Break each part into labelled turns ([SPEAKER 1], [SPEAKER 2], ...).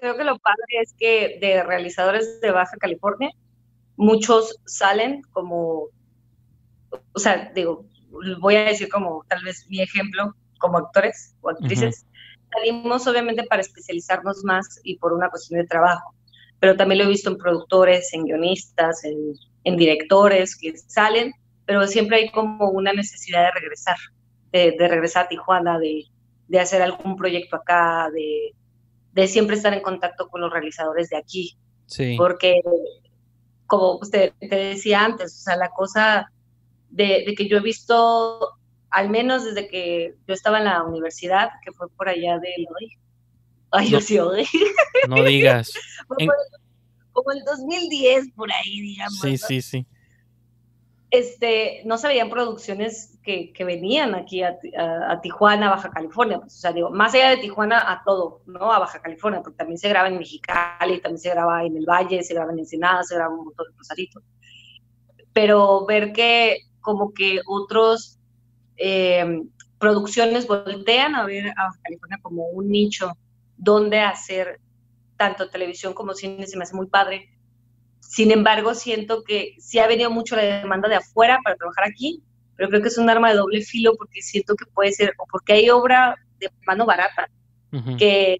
[SPEAKER 1] creo que lo padre es que de realizadores de Baja California, muchos salen como, o sea, digo, voy a decir como tal vez mi ejemplo, como actores o actrices, salimos obviamente para especializarnos más y por una cuestión de trabajo, pero también lo he visto en productores, en guionistas, en, en directores que salen, pero siempre hay como una necesidad de regresar, de, de regresar a Tijuana, de, de, hacer algún proyecto acá, de, de siempre estar en contacto con los realizadores de aquí.
[SPEAKER 2] Sí.
[SPEAKER 1] Porque, como usted te decía antes, o sea, la cosa de, de, que yo he visto, al menos desde que yo estaba en la universidad, que fue por allá de hoy. Ay, yo sí odio.
[SPEAKER 2] No digas.
[SPEAKER 1] como, como, el 2010, por ahí, digamos.
[SPEAKER 2] Sí,
[SPEAKER 1] ¿no?
[SPEAKER 2] sí, sí.
[SPEAKER 1] Este, no se veían producciones que, venían aquí a, a, a, Tijuana, Baja California. Pues, o sea, digo, más allá de Tijuana, a todo, ¿no? A Baja California, porque también se graba en Mexicali, también se graba en el Valle, se graba en Ensenada, se graba un montón de Rosarito. Pero ver que como que otros eh, producciones voltean a ver a Baja California como un nicho donde hacer tanto televisión como cine se me hace muy padre. Sin embargo, siento que sí ha venido mucho la demanda de afuera para trabajar aquí, pero creo que es un arma de doble filo porque siento que puede ser, o porque hay obra de mano barata, uh -huh. que,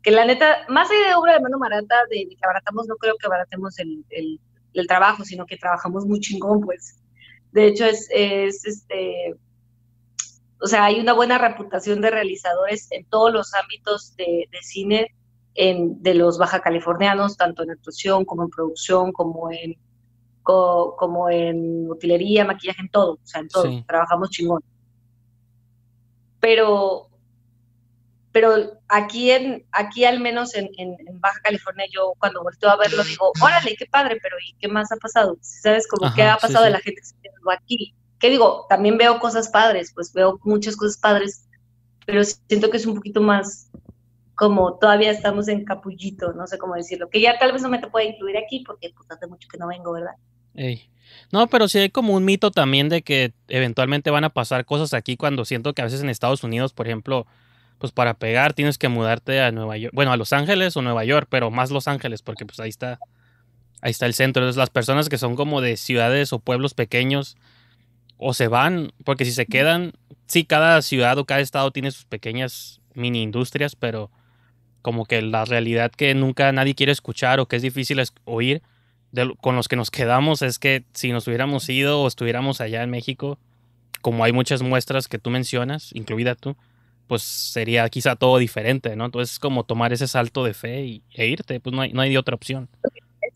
[SPEAKER 1] que la neta, más allá de obra de mano barata, de, de que abaratamos, no creo que abaratemos el, el, el, trabajo, sino que trabajamos muy chingón, pues. De hecho, es, es este, o sea, hay una buena reputación de realizadores en todos los ámbitos de, de cine en, de los baja californianos, tanto en actuación como en producción, como en, co, como en utilería, maquillaje, en todo, o sea, en todo, sí. trabajamos chingón. Pero, pero aquí, en, aquí al menos en, en, en, Baja California, yo cuando volteo a verlo digo, órale, qué padre, pero ¿y qué más ha pasado? ¿Sabes? Como, Ajá, ¿qué ha pasado sí, de la gente que se aquí? ¿Qué digo? También veo cosas padres, pues veo muchas cosas padres, pero siento que es un poquito más como todavía estamos en capullito, no sé cómo decirlo, que ya tal vez no me te pueda incluir aquí porque pues hace mucho que no vengo, ¿verdad?
[SPEAKER 2] No, pero sí hay como un mito también de que eventualmente van a pasar cosas aquí cuando siento que a veces en Estados Unidos, por ejemplo, pues para pegar tienes que mudarte a Nueva York, bueno, a Los Ángeles o Nueva York, pero más Los Ángeles porque pues ahí está, ahí está el centro. Entonces las personas que son como de ciudades o pueblos pequeños o se van, porque si se quedan, sí, cada ciudad o cada estado tiene sus pequeñas mini industrias, pero como que la realidad que nunca nadie quiere escuchar o que es difícil oír de, con los que nos quedamos es que si nos hubiéramos ido o estuviéramos allá en México, como hay muchas muestras que tú mencionas, incluida tú, pues sería quizá todo diferente, ¿no? Entonces es como tomar ese salto de fe y, e irte, pues no hay, no hay otra opción.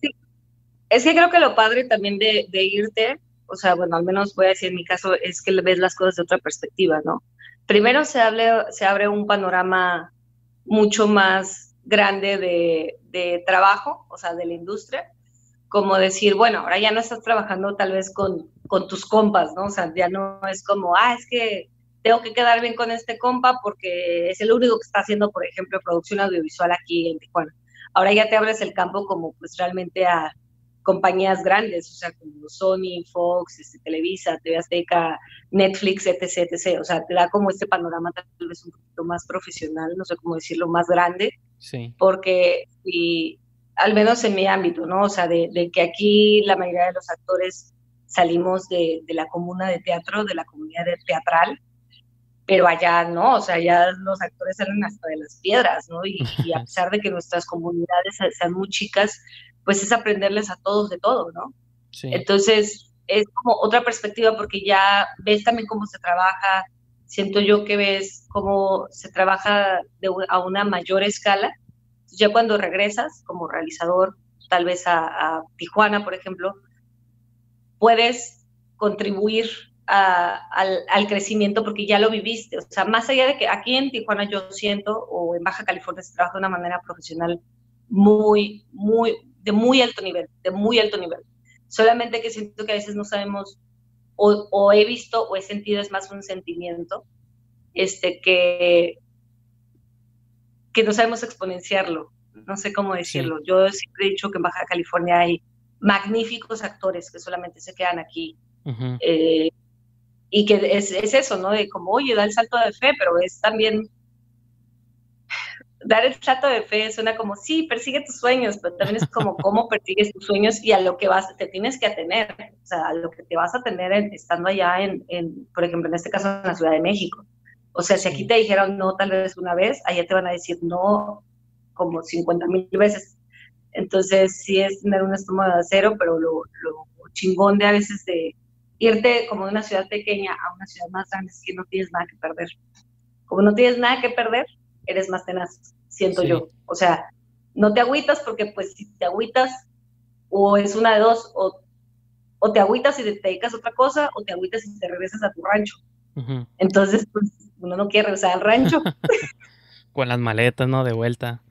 [SPEAKER 1] Sí. Es que creo que lo padre también de, de irte, o sea, bueno, al menos voy a decir en mi caso, es que ves las cosas de otra perspectiva, ¿no? Primero se, hable, se abre un panorama mucho más grande de, de, trabajo, o sea, de la industria, como decir, bueno, ahora ya no estás trabajando tal vez con, con tus compas, ¿no? O sea, ya no es como, ah, es que tengo que quedar bien con este compa porque es el único que está haciendo, por ejemplo, producción audiovisual aquí en Tijuana. Ahora ya te abres el campo como pues realmente a compañías grandes, o sea, como Sony, Fox, este, Televisa, TV Azteca, Netflix, etc., etc. O sea, te da como este panorama tal vez un poquito más profesional, no sé cómo decirlo, más grande.
[SPEAKER 2] Sí.
[SPEAKER 1] Porque, y, al menos en mi ámbito, ¿no? O sea, de, de que aquí la mayoría de los actores salimos de, de, la comuna de teatro, de la comunidad de teatral, pero allá no, o sea, allá los actores salen hasta de las piedras, ¿no? Y, y a pesar de que nuestras comunidades sean muy chicas, pues es aprenderles a todos de todo, ¿no?
[SPEAKER 2] Sí.
[SPEAKER 1] Entonces, es como otra perspectiva porque ya ves también cómo se trabaja, siento yo que ves cómo se trabaja de, a una mayor escala. Ya cuando regresas como realizador, tal vez a, a Tijuana, por ejemplo, puedes contribuir a, al, al, crecimiento porque ya lo viviste. O sea, más allá de que aquí en Tijuana yo siento, o en Baja California se trabaja de una manera profesional muy, muy, de muy alto nivel, de muy alto nivel. Solamente que siento que a veces no sabemos, o, o he visto o he sentido, es más un sentimiento, este, que, que no sabemos exponenciarlo. No sé cómo decirlo. Sí. Yo siempre he dicho que en Baja California hay magníficos actores que solamente se quedan aquí. Uh -huh. eh, y que es, es, eso, ¿no? De como, oye, da el salto de fe, pero es también dar el trato de fe suena como, sí, persigue tus sueños, pero también es como cómo persigues tus sueños y a lo que vas, te tienes que atener, o sea, a lo que te vas a tener estando allá en, en, por ejemplo, en este caso en la Ciudad de México. O sea, si aquí te dijeron no tal vez una vez, allá te van a decir no como 50 mil veces. Entonces, sí es tener un estómago de acero, pero lo, lo chingón de a veces de irte como de una ciudad pequeña a una ciudad más grande es que no tienes nada que perder. Como no tienes nada que perder, eres más tenaz, siento yo. O sea, no te agüitas porque pues si te agüitas o es una de dos, o, o te agüitas y te dedicas a otra cosa, o te agüitas y te regresas a tu rancho. Entonces, pues uno no quiere regresar al rancho.
[SPEAKER 2] Con las maletas, ¿no? De vuelta.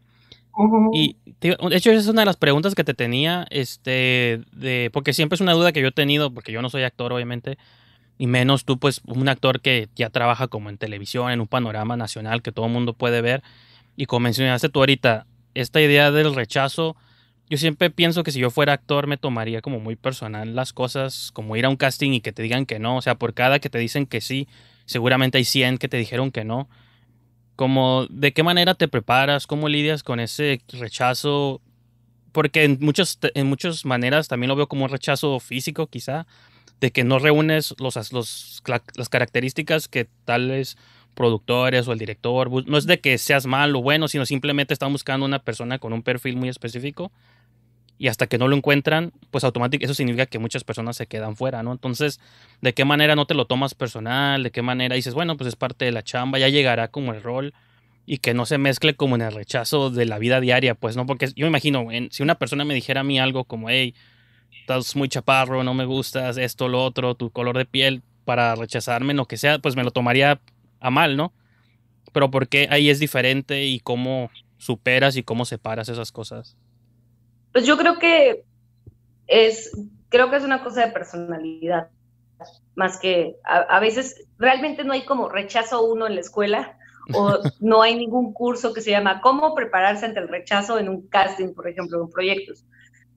[SPEAKER 2] Y de hecho, esa es una de las preguntas que te tenía, este, de, porque siempre es una duda que yo he tenido, porque yo no soy actor, obviamente, y menos tú, pues, un actor que ya trabaja como en televisión, en un panorama nacional que todo el mundo puede ver. Y como mencionaste tú ahorita, esta idea del rechazo, yo siempre pienso que si yo fuera actor me tomaría como muy personal las cosas, como ir a un casting y que te digan que no, o sea, por cada que te dicen que sí, seguramente hay 100 que te dijeron que no. Como, ¿de qué manera te preparas? ¿Cómo lidias con ese rechazo? Porque en, muchos, en muchas maneras también lo veo como un rechazo físico, quizá, de que no reúnes los, las características que tales productores o el director, no es de que seas malo o bueno, sino simplemente están buscando una persona con un perfil muy específico y hasta que no lo encuentran, pues automáticamente eso significa que muchas personas se quedan fuera, ¿no? Entonces, ¿de qué manera no te lo tomas personal? ¿De qué manera dices, bueno, pues es parte de la chamba, ya llegará como el rol y que no se mezcle como en el rechazo de la vida diaria, pues, ¿no? Porque yo me imagino, si una persona me dijera a mí algo como, hey, estás muy chaparro, no me gustas, esto, lo otro, tu color de piel, para rechazarme, lo que sea, pues me lo tomaría a mal, ¿no? Pero ¿por qué ahí es diferente y cómo superas y cómo separas esas cosas?
[SPEAKER 1] Pues yo creo que es, creo que es una cosa de personalidad, más que a, veces realmente no hay como rechazo uno en la escuela o no hay ningún curso que se llama cómo prepararse ante el rechazo en un casting, por ejemplo, en proyectos.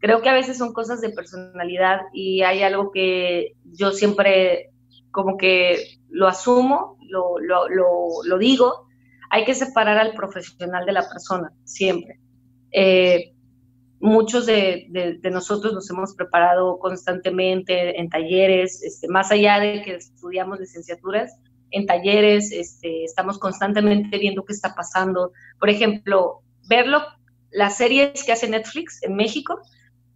[SPEAKER 1] Creo que a veces son cosas de personalidad y hay algo que yo siempre como que lo asumo, lo, lo, lo, digo, hay que separar al profesional de la persona, siempre. Eh, muchos de, nosotros nos hemos preparado constantemente en talleres, este, más allá de que estudiamos licenciaturas, en talleres, este, estamos constantemente viendo qué está pasando. Por ejemplo, verlo, las series que hace Netflix en México,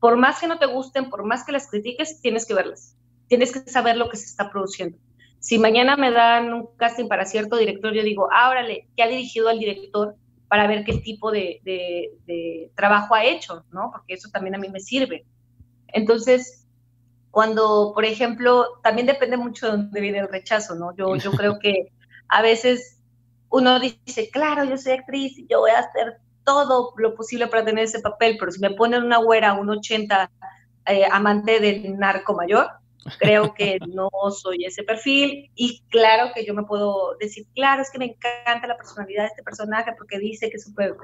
[SPEAKER 1] por más que no te gusten, por más que las critiques, tienes que verlas. Tienes que saber lo que se está produciendo. Si mañana me dan un casting para cierto director, yo digo, ah, ¿qué ha dirigido al director? para ver qué tipo de, trabajo ha hecho, ¿no? Porque eso también a mí me sirve. Entonces, cuando, por ejemplo, también depende mucho de dónde viene el rechazo, ¿no? Yo, yo creo que a veces uno dice, claro, yo soy actriz y yo voy a hacer todo lo posible para tener ese papel, pero si me ponen una güera, un 80, eh, amante del narco mayor, Creo que no soy ese perfil y claro que yo me puedo decir, claro, es que me encanta la personalidad de este personaje porque dice que es súper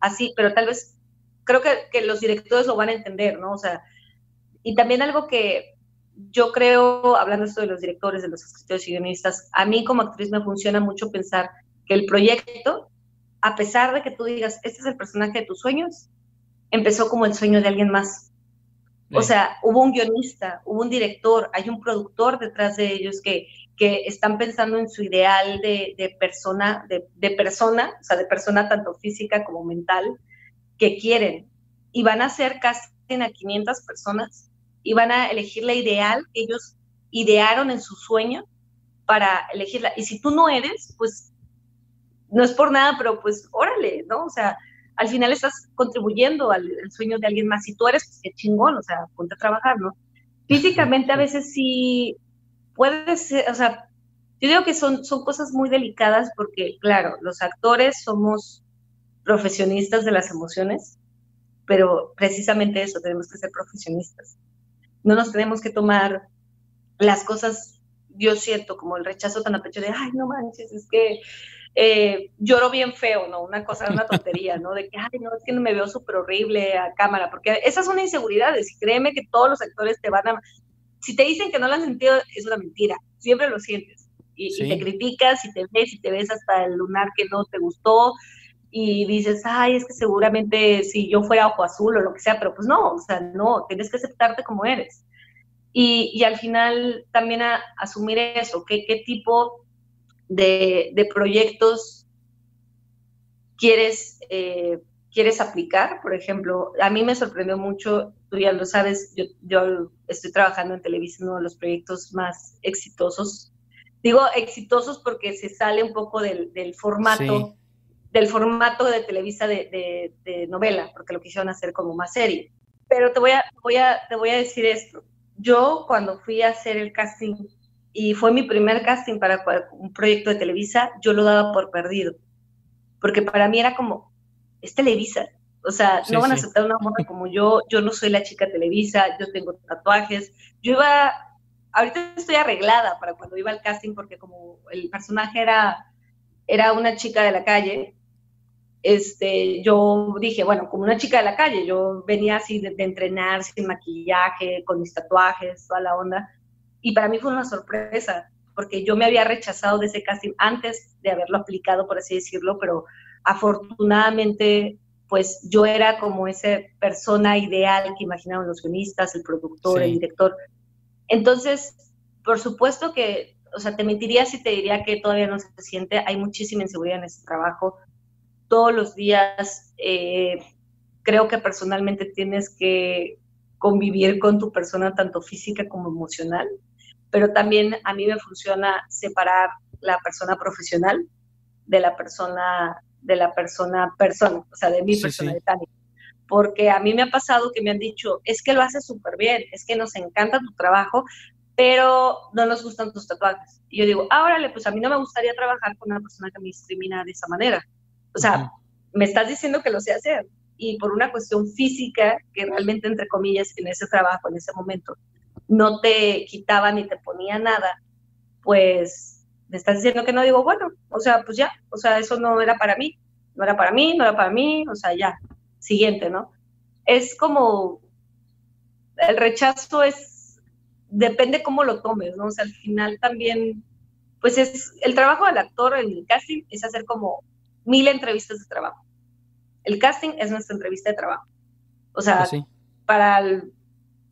[SPEAKER 1] así, pero tal vez creo que, que, los directores lo van a entender, ¿no? O sea, y también algo que yo creo, hablando esto de los directores, de los escritores y guionistas, a mí como actriz me funciona mucho pensar que el proyecto, a pesar de que tú digas, este es el personaje de tus sueños, empezó como el sueño de alguien más. O sea, hubo un guionista, hubo un director, hay un productor detrás de ellos que, que están pensando en su ideal de, de persona, de, de, persona, o sea, de persona tanto física como mental, que quieren. Y van a hacer casi a 500 personas y van a elegir la ideal que ellos idearon en su sueño para elegirla. Y si tú no eres, pues no es por nada, pero pues órale, ¿no? O sea, al final estás contribuyendo al, sueño de alguien más. Si tú eres, pues qué chingón, o sea, ponte a trabajar, ¿no? Físicamente a veces sí puede ser, o sea, yo digo que son, son cosas muy delicadas porque, claro, los actores somos profesionistas de las emociones, pero precisamente eso, tenemos que ser profesionistas. No nos tenemos que tomar las cosas, yo siento, como el rechazo tan a pecho de, ay, no manches, es que eh, lloro bien feo, ¿no? Una cosa, una tontería, ¿no? De que, ay, no, es que me veo súper horrible a cámara, porque esas son inseguridades y créeme que todos los actores te van a... Si te dicen que no lo han sentido, es una mentira, siempre lo sientes. Y, te criticas y te ves y te ves hasta el lunar que no te gustó, y dices, ay, es que seguramente si yo fuera ojo azul o lo que sea, pero pues no, o sea, no, tienes que aceptarte como eres. Y, y al final también asumir eso, ¿qué, qué tipo de, de proyectos quieres, eh, quieres aplicar? Por ejemplo, a mí me sorprendió mucho, tú ya lo sabes, yo, yo estoy trabajando en Televisa, uno de los proyectos más exitosos. Digo exitosos porque se sale un poco del, del formato del formato de Televisa de, novela, porque lo quisieron hacer como más serie. Pero te voy, a, voy a, te voy a decir esto. Yo cuando fui a hacer el casting, y fue mi primer casting para un proyecto de Televisa, yo lo daba por perdido. Porque para mí era como, es Televisa. O sea, no van a aceptar una morra como yo, yo no soy la chica Televisa, yo tengo tatuajes. Yo iba, ahorita estoy arreglada para cuando iba al casting, porque como el personaje era, era una chica de la calle, este, yo dije, bueno, como una chica de la calle, yo venía así de, entrenar, sin maquillaje, con mis tatuajes, toda la onda, y para mí fue una sorpresa, porque yo me había rechazado de ese casting antes de haberlo aplicado, por así decirlo, pero afortunadamente, pues yo era como esa persona ideal que imaginaban los guionistas, el productor, el director. Entonces, por supuesto que, o sea, te mentiría si te diría que todavía no se siente, hay muchísima inseguridad en ese trabajo, todos los días. Eh, creo que personalmente tienes que convivir con tu persona tanto física como emocional, pero también a mí me funciona separar la persona profesional de la persona de la persona persona, o sea, de mi persona Porque a mí me ha pasado que me han dicho, es que lo haces súper bien, es que nos encanta tu trabajo, pero no nos gustan tus tatuajes. Y yo digo, ah, órale, pues a mí no me gustaría trabajar con una persona que me discrimina de esa manera. O sea, me estás diciendo que lo sé hacer. Y por una cuestión física, que realmente, entre comillas, en ese trabajo, en ese momento, no te quitaba ni te ponía nada, pues me estás diciendo que no digo, bueno, o sea, pues ya, o sea, eso no era para mí, no era para mí, no era para mí, o sea, ya, siguiente, ¿no? Es como, el rechazo es, depende cómo lo tomes, ¿no? O sea, al final también, pues es, el trabajo del actor en el casting es hacer como mil entrevistas de trabajo. El casting es nuestra entrevista de trabajo. O sea, pues para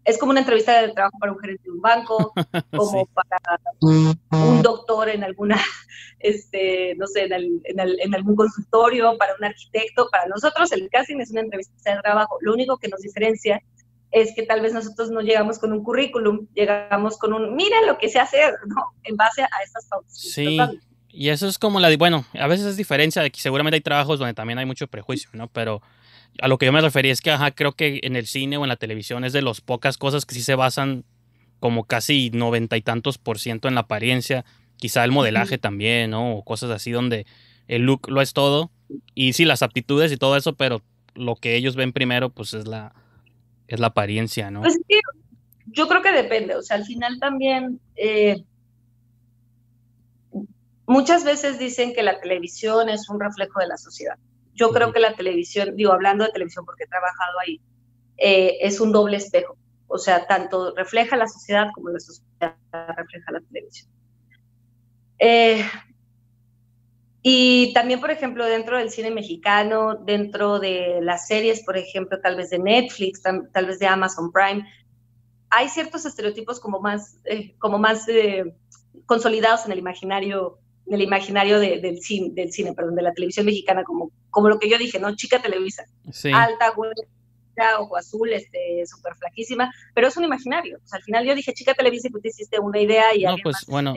[SPEAKER 1] es como una entrevista de trabajo para un gerente de un banco, como para un doctor en alguna, este, no sé, en, en, algún consultorio, para un arquitecto. Para nosotros el casting es una entrevista de trabajo. Lo único que nos diferencia es que tal vez nosotros no llegamos con un currículum, llegamos con un, mira lo que sé hacer, ¿no? En base a estas pautas.
[SPEAKER 2] Sí. Y eso es como la, bueno, a veces es diferencia de que seguramente hay trabajos donde también hay mucho prejuicio, ¿no? Pero a lo que yo me refería es que, ajá, creo que en el cine o en la televisión es de las pocas cosas que sí se basan como casi noventa y tantos por ciento en la apariencia, quizá el modelaje también, ¿no? O cosas así donde el look lo es todo. Y sí, las aptitudes y todo eso, pero lo que ellos ven primero, pues es la, es la apariencia, ¿no?
[SPEAKER 1] Pues sí, yo creo que depende, o sea, al final también... Eh, Muchas veces dicen que la televisión es un reflejo de la sociedad. Yo creo que la televisión, digo, hablando de televisión porque he trabajado ahí, eh, es un doble espejo. O sea, tanto refleja la sociedad como la sociedad refleja la televisión. Eh, y también, por ejemplo, dentro del cine mexicano, dentro de las series, por ejemplo, tal vez de Netflix, tal, vez de Amazon Prime, hay ciertos estereotipos como más, eh, como más consolidados en el imaginario del imaginario del, cine, del cine, perdón, de la televisión mexicana, como, como lo que yo dije, ¿no? Chica Televisa. Alta, güera, ojo azul, este, súper flaquísima, pero es un imaginario. al final yo dije, chica Televisa, y tú te hiciste una idea y...
[SPEAKER 2] No, pues bueno,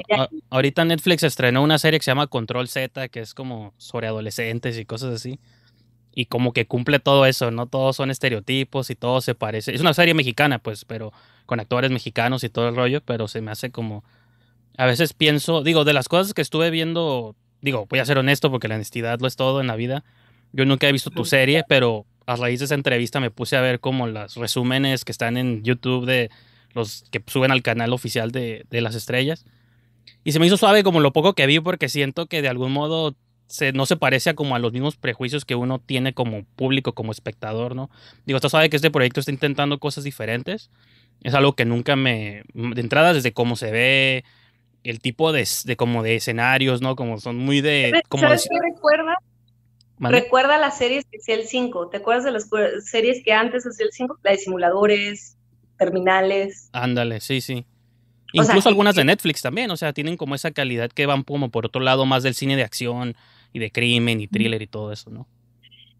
[SPEAKER 2] ahorita Netflix estrenó una serie que se llama Control Z, que es como sobre adolescentes y cosas así. Y como que cumple todo eso, ¿no? Todos son estereotipos y todo se parece. Es una serie mexicana, pues, pero con actores mexicanos y todo el rollo, pero se me hace como a veces pienso, digo, de las cosas que estuve viendo, digo, voy a ser honesto porque la honestidad lo es todo en la vida. Yo nunca he visto tu serie, pero a raíz de esa entrevista me puse a ver como los resúmenes que están en YouTube de los que suben al canal oficial de, de las estrellas. Y se me hizo suave como lo poco que vi porque siento que de algún modo se, no se parece a como a los mismos prejuicios que uno tiene como público, como espectador, ¿no? Digo, está suave que este proyecto está intentando cosas diferentes. Es algo que nunca me... De entrada, desde cómo se ve, el tipo de, de, como de escenarios, ¿no? Como son muy de... Como
[SPEAKER 1] ¿Sabes qué recuerda? Recuerda las series que hacía el 5. ¿Te acuerdas de las series que antes hacía el 5? La de simuladores, terminales.
[SPEAKER 2] Ándale, sí, sí. Incluso algunas de Netflix también, o sea, tienen como esa calidad que van como por otro lado más del cine de acción y de crimen y thriller y todo eso, ¿no?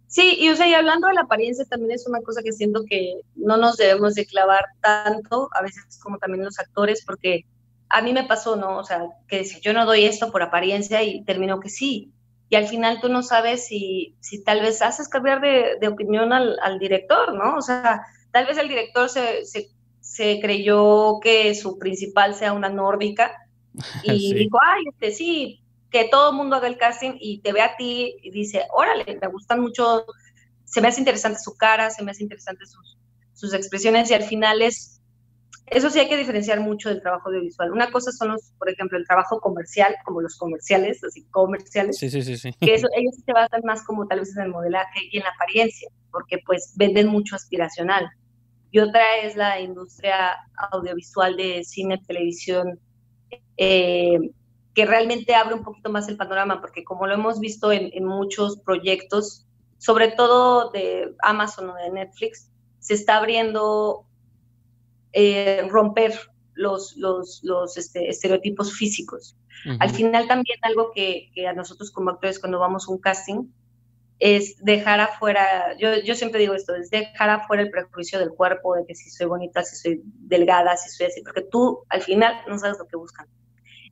[SPEAKER 1] Sí, y o sea, y hablando de la apariencia también es una cosa que siento que no nos debemos de clavar tanto, a veces como también los actores, porque a mí me pasó, ¿no? O sea, que si yo no doy esto por apariencia y termino que sí, y al final tú no sabes si, si tal vez haces cambiar de, de opinión al, al, director, ¿no? O sea, tal vez el director se, se, se, creyó que su principal sea una nórdica y dijo, ay, este sí, que todo el mundo haga el casting y te ve a ti y dice, órale, me gustan mucho, se me hace interesante su cara, se me hace interesante sus, sus expresiones y al final es eso sí hay que diferenciar mucho del trabajo audiovisual. Una cosa son los, por ejemplo, el trabajo comercial, como los comerciales, así comerciales.
[SPEAKER 2] Sí, sí, sí, sí.
[SPEAKER 1] Que eso, ellos se basan más como tal vez en el modelaje y en la apariencia, porque pues venden mucho aspiracional. Y otra es la industria audiovisual de cine, televisión, eh, que realmente abre un poquito más el panorama, porque como lo hemos visto en, en muchos proyectos, sobre todo de Amazon o de Netflix, se está abriendo eh, romper los, los, los este, estereotipos físicos. Al final también algo que, que, a nosotros como actores cuando vamos a un casting es dejar afuera, yo, yo siempre digo esto, es dejar afuera el prejuicio del cuerpo, de que si soy bonita, si soy delgada, si soy así, porque tú al final no sabes lo que buscan.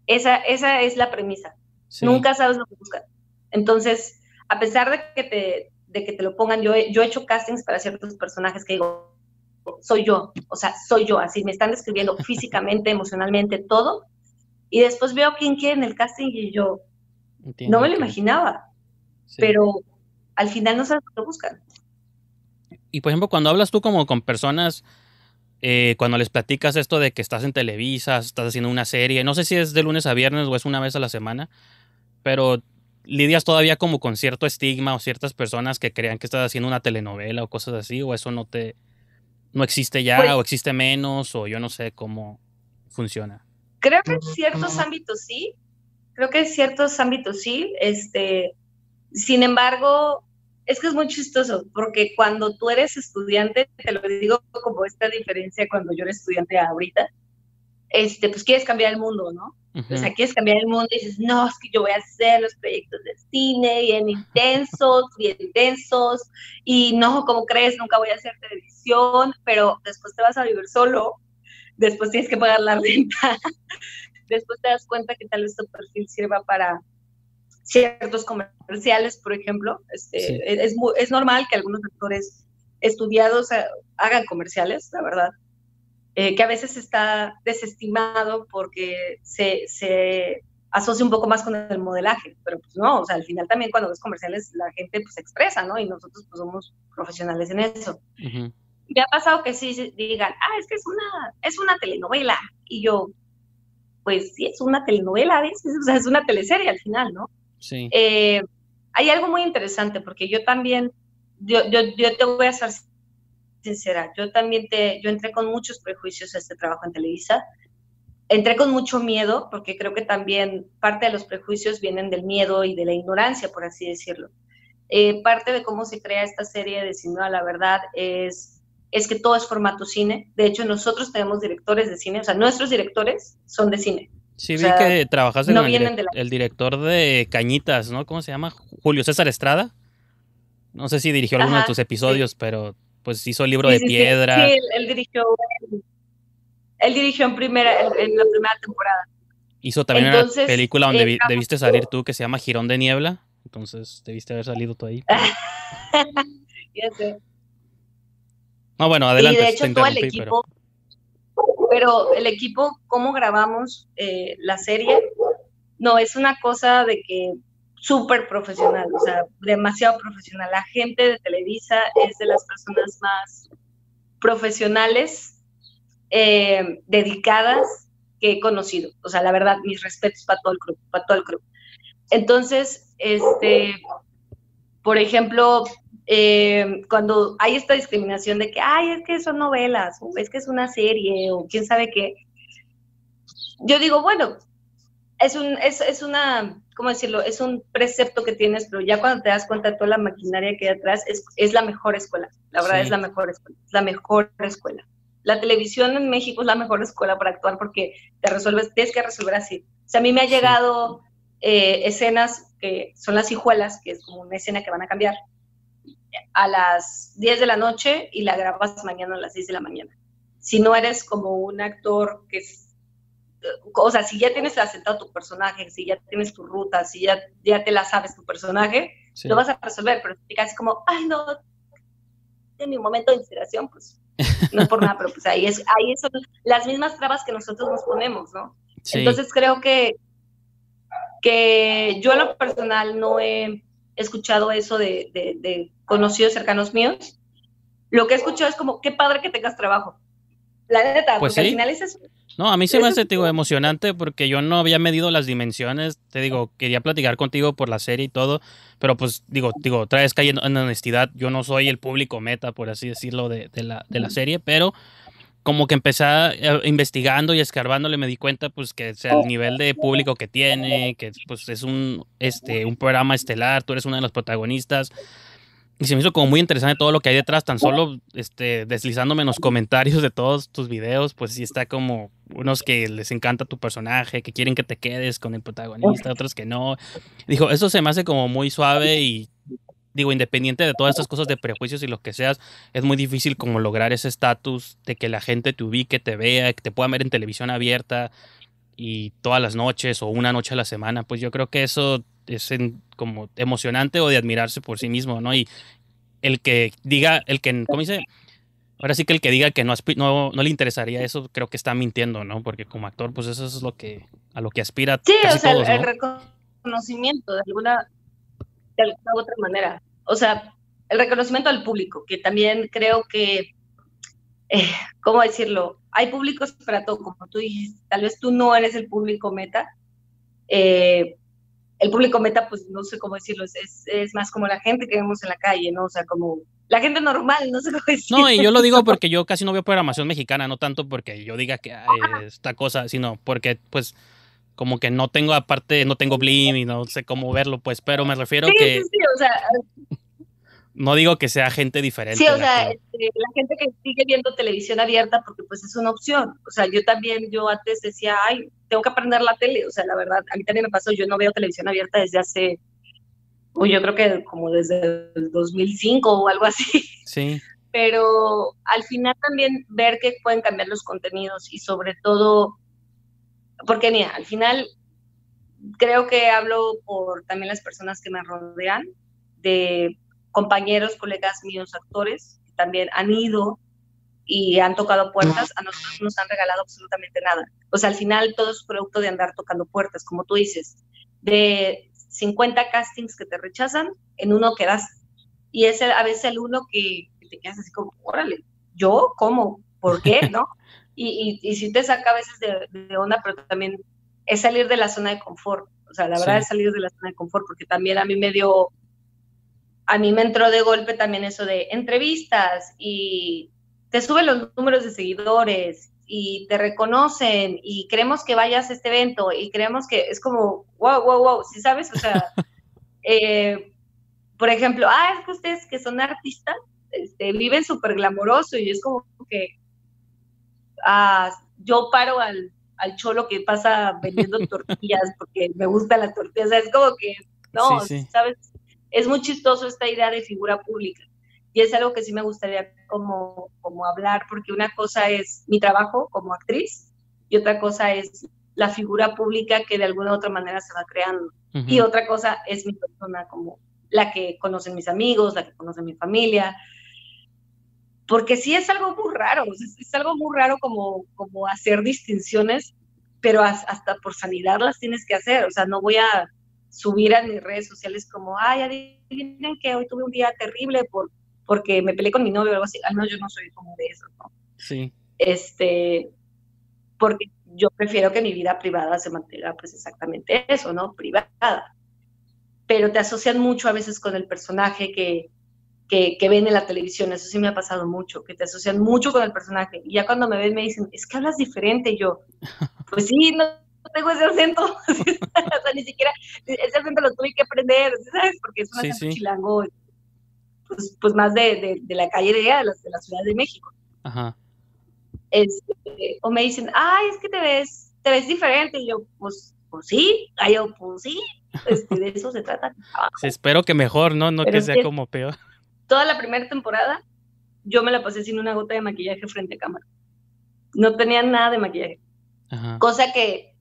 [SPEAKER 1] Esa, esa es la premisa. Nunca sabes lo que buscan. Entonces, a pesar de que te, de que te lo pongan, yo, yo he hecho castings para ciertos personajes que digo, soy yo, o sea, soy yo, así me están describiendo físicamente, emocionalmente, todo. Y después veo quién quiere en el casting y yo no me lo imaginaba, pero al final no sabes lo que buscan.
[SPEAKER 2] Y por ejemplo, cuando hablas tú como con personas, eh, cuando les platicas esto de que estás en Televisa, estás haciendo una serie, no sé si es de lunes a viernes o es una vez a la semana, pero lidias todavía como con cierto estigma o ciertas personas que crean que estás haciendo una telenovela o cosas así, o eso no te, no existe ya pues o existe menos o yo no sé cómo funciona.
[SPEAKER 1] Creo que en ciertos ámbitos sí, creo que en ciertos ámbitos sí, este, sin embargo, es que es muy chistoso, porque cuando tú eres estudiante, te lo digo como esta diferencia cuando yo era estudiante ahorita, este, pues quieres cambiar el mundo, ¿no? O sea, quieres cambiar el mundo y dices, no, es que yo voy a hacer los proyectos de cine bien intensos, bien intensos, y no, como crees, nunca voy a hacer televisión, pero después te vas a vivir solo, después tienes que pagar la renta, después te das cuenta que tal vez tu perfil sirva para ciertos comerciales, por ejemplo. Este, es, es normal que algunos actores estudiados eh, hagan comerciales, la verdad eh, que a veces está desestimado porque se, se, asocia un poco más con el modelaje, pero pues no, o sea, al final también cuando ves comerciales la gente pues expresa, ¿no? Y nosotros pues somos profesionales en eso. Me ha pasado que sí digan, ah, es que es una, es una telenovela, y yo, pues sí, es una telenovela, ¿ves? O sea, es una teleserie al final, ¿no?
[SPEAKER 2] Sí.
[SPEAKER 1] Eh, hay algo muy interesante porque yo también, yo, yo, yo te voy a hacer sincera, yo también te, yo entré con muchos prejuicios a este trabajo en Televisa. Entré con mucho miedo, porque creo que también parte de los prejuicios vienen del miedo y de la ignorancia, por así decirlo. Eh, parte de cómo se crea esta serie de Cine a la Verdad es, es que todo es formato cine. De hecho, nosotros tenemos directores de cine, o sea, nuestros directores son de cine.
[SPEAKER 2] Sí, vi que trabajas en el, el, director de Cañitas, ¿no? ¿Cómo se llama? Julio César Estrada. No sé si dirigió alguno de tus episodios, pero pues hizo el libro de piedra.
[SPEAKER 1] Sí, él, dirigió, él, dirigió en, primera, en, la primera temporada.
[SPEAKER 2] Hizo también una película donde debiste salir tú que se llama Girón de Niebla. Entonces debiste haber salido tú ahí.
[SPEAKER 1] ya sé.
[SPEAKER 2] No, bueno, adelante.
[SPEAKER 1] Y de hecho, todo el equipo. Pero... el equipo, cómo grabamos eh, la serie, no, es una cosa de que súper profesional, o sea, demasiado profesional. La gente de Televisa es de las personas más profesionales, eh, dedicadas que he conocido. O sea, la verdad, mis respetos para todo el club, para todo el. Entonces, este, por ejemplo, eh, cuando hay esta discriminación de que, ay, es que son novelas, o es que es una serie, o quién sabe qué, yo digo, bueno, es un, es, es, una, ¿cómo decirlo? Es un precepto que tienes, pero ya cuando te das cuenta de toda la maquinaria que hay atrás, es, es la mejor escuela. La verdad es la mejor escuela. Es la mejor escuela. La televisión en México es la mejor escuela para actuar porque te resuelves, tienes que resolver así. O sea, a mí me ha llegado eh, escenas que son las hijuelas, que es como una escena que van a cambiar, a las 10 de la noche y la grabas mañana a las 6 de la mañana. Si no eres como un actor que es o sea, si ya tienes asentado tu personaje, si ya tienes tu ruta, si ya, ya te la sabes tu personaje, lo vas a resolver, pero si casi como, ay, no, en mi momento de inspiración, pues no es por nada, pero pues ahí, es, ahí son las mismas trabas que nosotros nos ponemos, ¿no? Entonces creo que, que yo a lo personal no he escuchado eso de, de, conocidos cercanos míos. Lo que he escuchado es como, qué padre que tengas trabajo. La neta, pues porque al final es eso.
[SPEAKER 2] No, a mí se me hace, digo, emocionante porque yo no había medido las dimensiones. Te digo, quería platicar contigo por la serie y todo, pero pues digo, digo, otra vez cayendo en honestidad, yo no soy el público meta, por así decirlo, de, la, de la serie, pero como que empecé investigando y escarbándole me di cuenta pues que es el nivel de público que tiene, que pues es un, este, un programa estelar, tú eres uno de los protagonistas. Y se me hizo como muy interesante todo lo que hay detrás, tan solo este, deslizándome en los comentarios de todos tus videos, pues sí está como unos que les encanta tu personaje, que quieren que te quedes con el protagonista, otros que no. Dijo, eso se me hace como muy suave y digo, independiente de todas estas cosas de prejuicios y lo que seas, es muy difícil como lograr ese estatus de que la gente te ubique, te vea, que te pueda ver en televisión abierta y todas las noches o una noche a la semana. Pues yo creo que eso es como emocionante o de admirarse por sí mismo, ¿no? Y el que diga, el que, ¿cómo dice? Ahora sí que el que diga que no, no, no le interesaría eso, creo que está mintiendo, ¿no? Porque como actor, pues eso es lo que, a lo que aspira.
[SPEAKER 1] Sí, o sea, el, reconocimiento de alguna, de alguna otra manera. O sea, el reconocimiento al público, que también creo que, eh, ¿cómo decirlo? Hay públicos para todo, como tú dijiste, tal vez tú no eres el público meta, eh, el público meta, pues no sé cómo decirlo, es, es, más como la gente que vemos en la calle, ¿no? O sea, como la gente normal, no sé cómo decirlo.
[SPEAKER 2] No, y yo lo digo porque yo casi no veo programación mexicana, no tanto porque yo diga que esta cosa, sino porque, pues, como que no tengo aparte, no tengo Blim y no sé cómo verlo, pues, pero me refiero que... Sí, sí, o sea... No digo que sea gente diferente.
[SPEAKER 1] Sí, o sea, este, la gente que sigue viendo televisión abierta porque pues es una opción. O sea, yo también, yo antes decía, ay, tengo que aprender la tele. O sea, la verdad, a mí también me pasó, yo no veo televisión abierta desde hace, o yo creo que como desde el 2005 o algo así.
[SPEAKER 2] Sí.
[SPEAKER 1] Pero al final también ver que pueden cambiar los contenidos y sobre todo, porque mira, al final creo que hablo por también las personas que me rodean, de compañeros, colegas míos, actores, que también han ido y han tocado puertas, a nosotros no nos han regalado absolutamente nada. O sea, al final todo es producto de andar tocando puertas, como tú dices, de 50 castings que te rechazan, en uno quedas. Y es a veces el uno que, te quedas así como, órale, ¿yo? ¿Cómo? ¿Por qué? ¿No? Y, y, sí te saca a veces de, de, onda, pero también es salir de la zona de confort. O sea, la verdad es salir de la zona de confort, porque también a mí me dio, a mí me entró de golpe también eso de entrevistas y te suben los números de seguidores y te reconocen y creemos que vayas a este evento y creemos que es como, wow, wow, wow, ¿sí sabes? O sea, eh, por ejemplo, ah, es que ustedes que son artistas, este, viven súper glamoroso y es como que ah, yo paro al, al, cholo que pasa vendiendo tortillas porque me gusta la tortilla, o sea, es como que, no, ¿sabes? Es muy chistoso esta idea de figura pública y es algo que sí me gustaría como, como hablar, porque una cosa es mi trabajo como actriz y otra cosa es la figura pública que de alguna u otra manera se va creando. Y otra cosa es mi persona como la que conocen mis amigos, la que conocen mi familia. Porque sí es algo muy raro, es, algo muy raro como, como hacer distinciones, pero hasta por sanidad las tienes que hacer. O sea, no voy a subir a mis redes sociales como, ay, adivinen que hoy tuve un día terrible por porque me peleé con mi novio o algo así. Al menos yo no soy como de eso, ¿no?
[SPEAKER 2] Sí.
[SPEAKER 1] Este, porque yo prefiero que mi vida privada se mantenga pues exactamente eso, ¿no? Privada. Pero te asocian mucho a veces con el personaje que, que, que, ven en la televisión, eso sí me ha pasado mucho, que te asocian mucho con el personaje. Y ya cuando me ven me dicen, es que hablas diferente. Y yo, pues sí, no, tengo ese acento, o sea, ni siquiera, ese acento lo tuve que aprender, ¿sabes? Porque es un acento chilango, pues, pues, más de, de, la calle de, de, la, de la Ciudad de México. Ajá. Este, o me dicen, ay, es que te ves, te ves diferente, y yo, pues, pues sí, ay, yo, pues sí, este, de eso se trata.
[SPEAKER 2] espero que mejor, ¿no? No que sea como peor.
[SPEAKER 1] Toda la primera temporada yo me la pasé sin una gota de maquillaje frente a cámara. No tenía nada de maquillaje. Cosa que,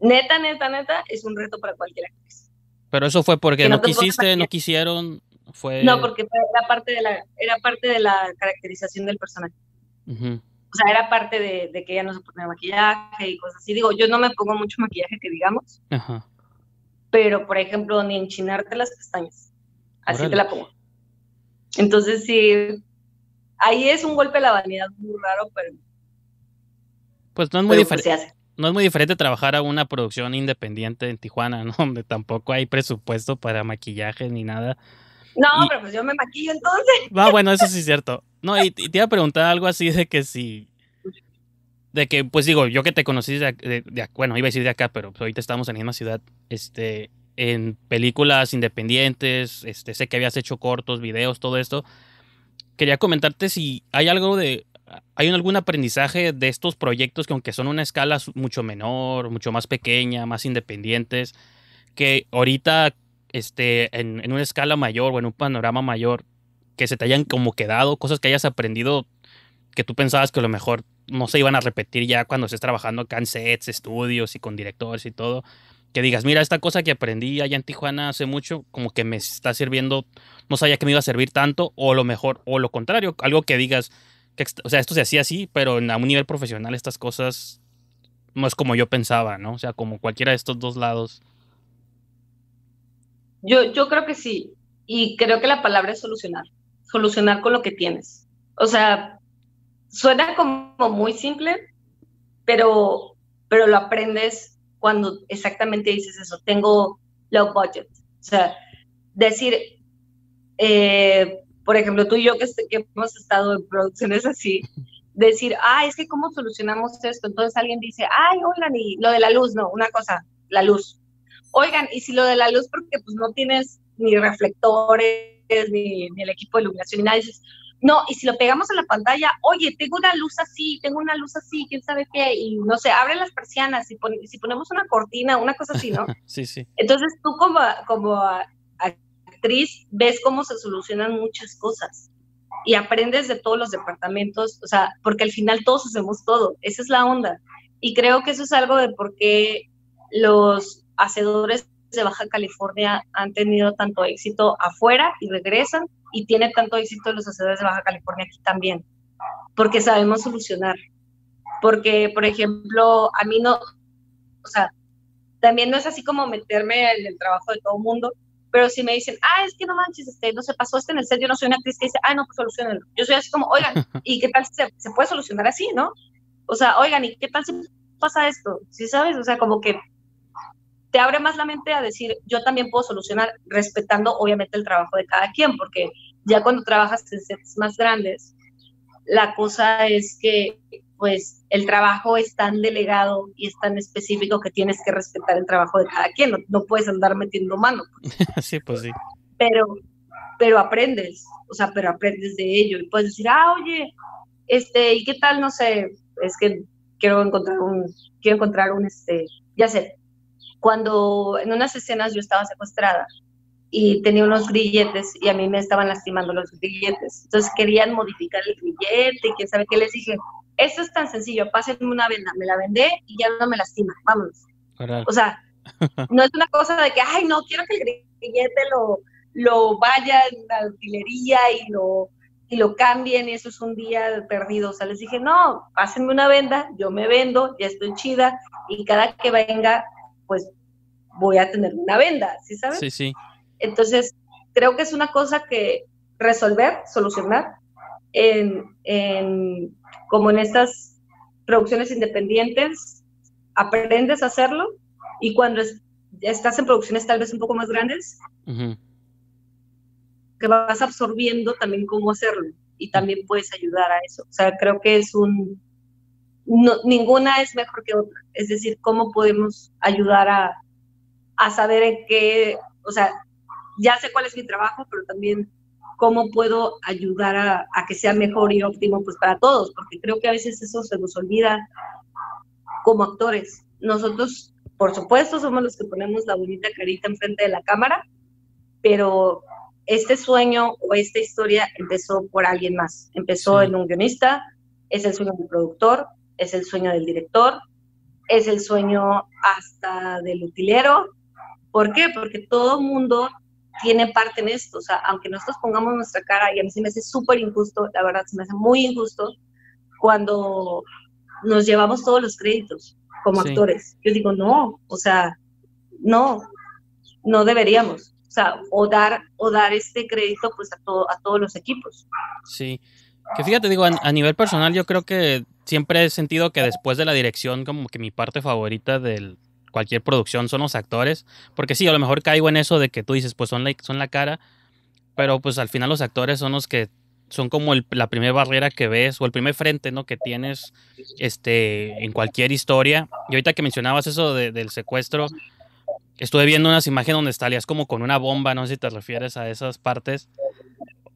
[SPEAKER 1] neta, neta, neta, es un reto para cualquier actriz.
[SPEAKER 2] Pero eso fue porque no, quisiste, no quisieron, fue...
[SPEAKER 1] No, porque era parte de la, era parte de la caracterización del personaje. O sea, era parte de, que ella no se ponía maquillaje y cosas así. Digo, yo no me pongo mucho maquillaje, que digamos. Pero, por ejemplo, ni enchinarte las pestañas. Así te la pongo. Entonces, sí, ahí es un golpe a la vanidad muy raro, pero...
[SPEAKER 2] Pues no es muy pues, diferente. no es muy diferente trabajar a una producción independiente en Tijuana, ¿no? Donde tampoco hay presupuesto para maquillaje ni nada.
[SPEAKER 1] No, pero pues yo me maquillo entonces.
[SPEAKER 2] Ah, bueno, eso sí es cierto. No, y, te iba a preguntar algo así de que si... De que, pues digo, yo que te conocí de, bueno, iba a decir de acá, pero pues, ahorita estamos en la misma ciudad, este, en películas independientes, este, sé que habías hecho cortos, videos, todo esto. Quería comentarte si hay algo de, hay algún aprendizaje de estos proyectos que aunque son una escala mucho menor, mucho más pequeña, más independientes, que ahorita este, en, en una escala mayor o en un panorama mayor, que se te hayan como quedado, cosas que hayas aprendido que tú pensabas que a lo mejor no se iban a repetir ya cuando estés trabajando acá en sets, estudios y con directores y todo, que digas, mira, esta cosa que aprendí allá en Tijuana hace mucho, como que me está sirviendo, no sabía que me iba a servir tanto, o lo mejor, o lo contrario, algo que digas, que, o sea, esto se hacía así, pero a un nivel profesional estas cosas no es como yo pensaba, ¿no? O sea, como cualquiera de estos dos lados.
[SPEAKER 1] Yo, yo creo que sí, y creo que la palabra es solucionar, solucionar con lo que tienes. O sea, suena como muy simple, pero, pero lo aprendes cuando exactamente dices eso, tengo low budget. O sea, decir, eh, por ejemplo, tú y yo que, hemos estado en producciones así, decir, ah, es que cómo solucionamos esto. Entonces alguien dice, ay, oigan, y lo de la luz, no, una cosa, la luz. Oigan, y si lo de la luz, porque pues no tienes ni reflectores, ni, ni el equipo de iluminación, ni nada, dices, no, y si lo pegamos en la pantalla, oye, tengo una luz así, tengo una luz así, quién sabe qué, y no sé, abre las persianas, y si ponemos una cortina, una cosa así, ¿no?
[SPEAKER 2] sí, sí.
[SPEAKER 1] Entonces tú como, como actriz ves cómo se solucionan muchas cosas y aprendes de todos los departamentos, o sea, porque al final todos hacemos todo, esa es la onda. Y creo que eso es algo de por qué los hacedores de Baja California han tenido tanto éxito afuera y regresan y tiene tanto éxito los hacedores de Baja California aquí también, porque sabemos solucionar. Porque, por ejemplo, a mí no, o sea, también no es así como meterme en el trabajo de todo mundo, pero si me dicen, ah, es que no manches, este, no se pasó este en el set, yo no soy una actriz que dice, ah, no, pues solucionenlo. Yo soy así como, oigan, ¿y qué tal se, se puede solucionar así, no? O sea, oigan, ¿y qué tal si pasa esto? ¿Sí sabes? O sea, como que te abre más la mente a decir, yo también puedo solucionar respetando obviamente el trabajo de cada quien, porque ya cuando trabajas en sets más grandes, la cosa es que pues el trabajo es tan delegado y es tan específico que tienes que respetar el trabajo de cada quien, no, puedes andar metiendo mano.
[SPEAKER 2] Sí, pues sí.
[SPEAKER 1] Pero, pero aprendes, o sea, pero aprendes de ello y puedes decir, ah, oye, este, ¿y qué tal? No sé, es que quiero encontrar un, quiero encontrar un, este, ya sé, cuando en unas escenas yo estaba secuestrada y tenía unos grilletes y a mí me estaban lastimando los grilletes. Entonces querían modificar el grillete y quién sabe qué les dije. Esto es tan sencillo, pásenme una venda, me la vendé y ya no me lastima, vámonos. O sea, no es una cosa de que, ay, no, quiero que el grillete lo, lo vaya en la utilería y lo, y lo cambien y eso es un día perdido. O sea, les dije, no, pásenme una venda, yo me vendo, ya estoy chida y cada que venga pues voy a tener una venda, ¿sí sabes?
[SPEAKER 2] Sí, sí.
[SPEAKER 1] Entonces, creo que es una cosa que resolver, solucionar, en, como en estas producciones independientes, aprendes a hacerlo y cuando estás en producciones tal vez un poco más grandes, que vas absorbiendo también cómo hacerlo y también puedes ayudar a eso. O sea, creo que es un, ninguna es mejor que otra. Es decir, cómo podemos ayudar a, a saber en qué, o sea, ya sé cuál es mi trabajo, pero también cómo puedo ayudar a, a, que sea mejor y óptimo pues para todos, porque creo que a veces eso se nos olvida como actores. Nosotros, por supuesto, somos los que ponemos la bonita carita enfrente de la cámara, pero este sueño o esta historia empezó por alguien más. Empezó en un guionista, es el sueño del productor, es el sueño del director, es el sueño hasta del utilero. ¿Por qué? Porque todo mundo tiene parte en esto. O sea, aunque nosotros pongamos nuestra cara, y a mí se me hace súper injusto, la verdad, se me hace muy injusto cuando nos llevamos todos los créditos como actores. Yo digo, no, o sea, no, no deberíamos. O sea, o dar, o dar este crédito pues a, todo, a todos los equipos.
[SPEAKER 2] Sí. Que fíjate, digo, a, nivel personal yo creo que siempre he sentido que después de la dirección como que mi parte favorita de cualquier producción son los actores, porque sí, a lo mejor caigo en eso de que tú dices, pues son la, son la cara, pero pues al final los actores son los que son como la primera barrera que ves o el primer frente, ¿no? Que tienes este, en cualquier historia. Y ahorita que mencionabas eso del secuestro, estuve viendo unas imágenes donde estalías como con una bomba, no sé si te refieres a esas partes.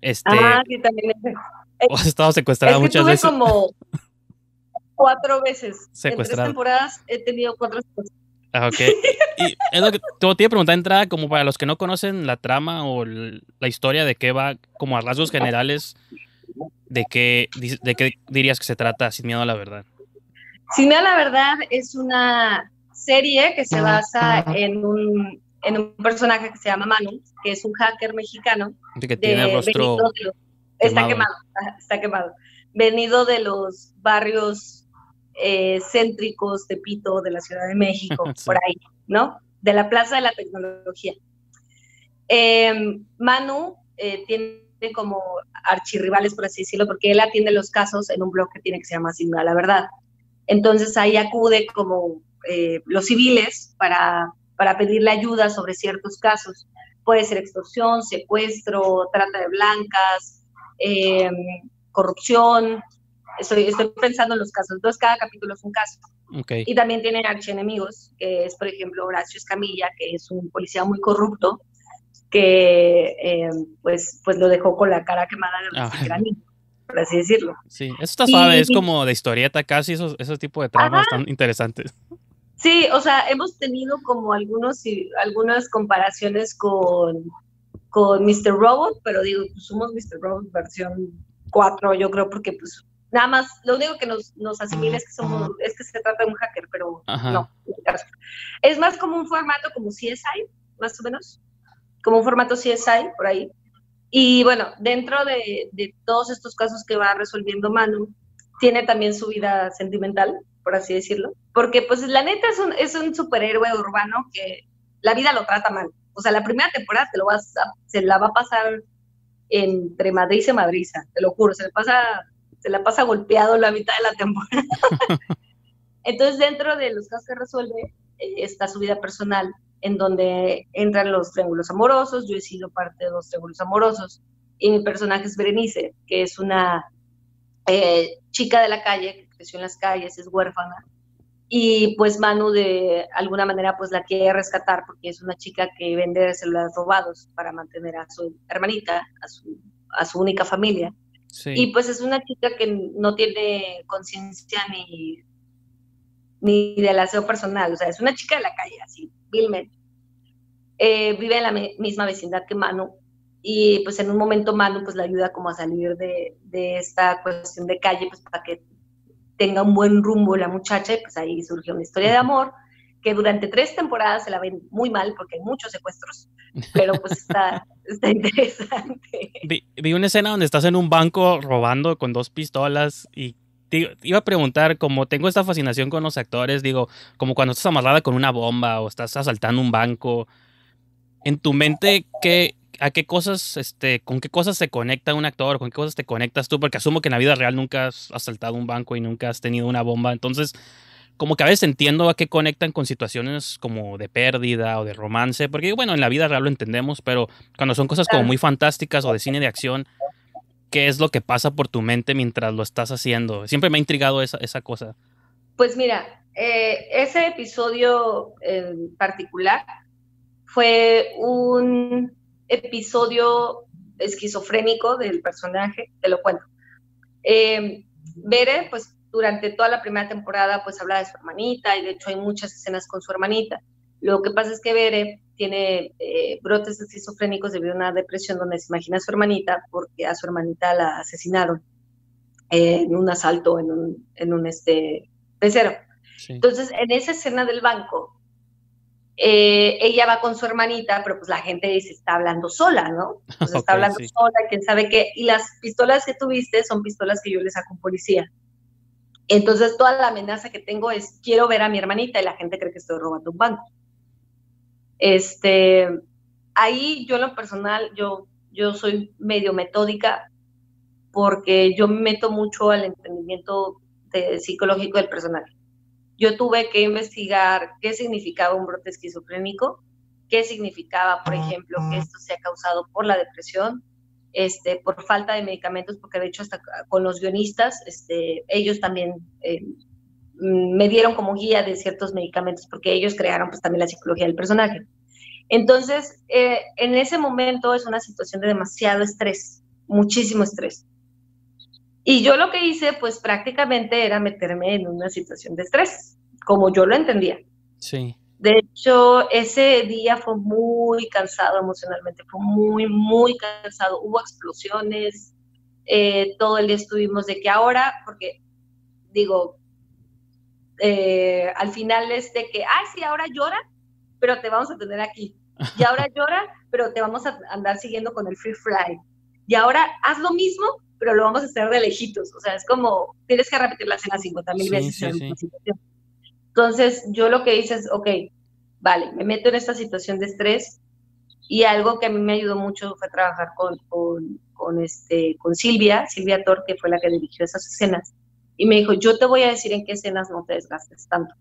[SPEAKER 2] Este,
[SPEAKER 1] ah, sí, también.
[SPEAKER 2] O has estado secuestrada es que muchas tuve veces.
[SPEAKER 1] como cuatro veces. En tres temporadas he tenido cuatro
[SPEAKER 2] Ah, ok. Y es lo que te voy a preguntar de entrada, como para los que no conocen la trama o la historia de qué va, como a rasgos generales, de qué, de qué dirías que se trata Sin Miedo a la Verdad.
[SPEAKER 1] Sin Miedo a la Verdad es una serie que se basa en un, en un personaje que se llama Manu, que es un hacker mexicano.
[SPEAKER 2] que tiene rostro.
[SPEAKER 1] Está quemado, está quemado. Venido de los barrios eh, céntricos de Pito, de la Ciudad de México, por ahí, ¿no? De la Plaza de la Tecnología. Em, Manu eh, tiene como archirrivales, por así decirlo, porque él atiende los casos en un blog que tiene que se llama Sin la Verdad. Entonces ahí acude como eh, los civiles para, para pedirle ayuda sobre ciertos casos. Puede ser extorsión, secuestro, trata de blancas, em, corrupción, estoy, estoy pensando en los casos, entonces cada capítulo es un caso. Y también tiene archienemigos, que es, por ejemplo, Horacio Escamilla, que es un policía muy corrupto, que eh, pues, pues lo dejó con la cara quemada de ah. por así decirlo.
[SPEAKER 2] Sí, eso está suave, es como de historieta casi, esos, esos tipos de tramas están interesantes.
[SPEAKER 1] Sí, o sea, hemos tenido como algunos, algunas comparaciones con, con Mr. Robot, pero digo, pues somos Mr. Robot versión 4, yo creo, porque pues Nada más, lo único que nos, nos asimila es que, somos, es que se trata de un hacker, pero no. Es más como un formato como CSI, más o menos, como un formato CSI, por ahí. Y bueno, dentro de, de todos estos casos que va resolviendo Manu, tiene también su vida sentimental, por así decirlo, porque pues la neta es un, es un superhéroe urbano que la vida lo trata mal. O sea, la primera temporada te lo vas se la va a pasar entre Madrid y Madriza, te lo juro, se le pasa se la pasa golpeado la mitad de la temporada. Entonces, dentro de los casos que resuelve, eh, está su vida personal, en donde entran los triángulos amorosos, yo he sido parte de los triángulos amorosos, y mi personaje es Berenice, que es una eh, chica de la calle, que creció en las calles, es huérfana, y pues Manu de alguna manera pues la quiere rescatar porque es una chica que vende celulares robados para mantener a su hermanita, a su, a su única familia. Y pues es una chica que no tiene conciencia ni, ni del aseo personal, o sea, es una chica de la calle, así, vilmente. Eh, vive en la misma vecindad que Manu y pues en un momento Manu pues la ayuda como a salir de, de esta cuestión de calle pues para que tenga un buen rumbo la muchacha y pues ahí surge una historia de amor que durante tres temporadas se la ven muy mal porque hay muchos secuestros, pero pues está, está interesante.
[SPEAKER 2] Vi, una escena donde estás en un banco robando con dos pistolas y te iba a preguntar, como tengo esta fascinación con los actores, digo, como cuando estás amarrada con una bomba o estás asaltando un banco, en tu mente, ¿qué, ¿a qué cosas, este, con qué cosas se conecta un actor? ¿Con qué cosas te conectas tú? Porque asumo que en la vida real nunca has asaltado un banco y nunca has tenido una bomba. Entonces, como que a veces entiendo a qué conectan con situaciones como de pérdida o de romance, porque bueno, en la vida real lo entendemos, pero cuando son cosas como muy fantásticas o de cine de acción, ¿qué es lo que pasa por tu mente mientras lo estás haciendo? Siempre me ha intrigado esa, esa cosa.
[SPEAKER 1] Pues mira, eh, ese episodio en particular fue un episodio esquizofrénico del personaje, te lo cuento. Eh, Bere, pues durante toda la primera temporada, pues habla de su hermanita y de hecho hay muchas escenas con su hermanita. Lo que pasa es que Bere tiene eh, brotes esquizofrénicos debido a una depresión donde se imagina a su hermanita porque a su hermanita la asesinaron en un asalto en un, en un este, pecero. Entonces, en esa escena del banco, eh, ella va con su hermanita, pero pues la gente dice, está hablando sola, ¿no? Pues está hablando sola, quién sabe qué. Y las pistolas que tuviste son pistolas que yo le saco a un policía. Entonces, toda la amenaza que tengo es, quiero ver a mi hermanita y la gente cree que estoy robando un banco. Este, ahí yo en lo personal, yo, yo soy medio metódica porque yo me meto mucho al entendimiento psicológico del personaje yo tuve que investigar qué significaba un brote esquizofrénico, qué significaba, por ejemplo, que esto sea causado por la depresión, este, por falta de medicamentos, porque de hecho hasta con los guionistas, este, ellos también eh, me dieron como guía de ciertos medicamentos, porque ellos crearon pues también la psicología del personaje. Entonces, eh, en ese momento es una situación de demasiado estrés, muchísimo estrés. Y yo lo que hice, pues prácticamente era meterme en una situación de estrés, como yo lo entendía.
[SPEAKER 2] Sí.
[SPEAKER 1] De hecho, ese día fue muy cansado emocionalmente, fue muy, muy cansado. Hubo explosiones, eh, todo el día estuvimos de que ahora, porque digo, eh, al final es de que, ay, sí, ahora llora, pero te vamos a tener aquí. Y ahora llora, pero te vamos a andar siguiendo con el free fly. Y ahora haz lo mismo, pero lo vamos a hacer de lejitos. O sea, es como, tienes que repetir la escena 50 mil veces en situación. Entonces, yo lo que hice es, ok, vale, me meto en esta situación de estrés y algo que a mí me ayudó mucho fue trabajar con, con, con, este, con Silvia, Silvia Tor, que fue la que dirigió esas escenas. Y me dijo, yo te voy a decir en qué escenas no te desgastes tanto.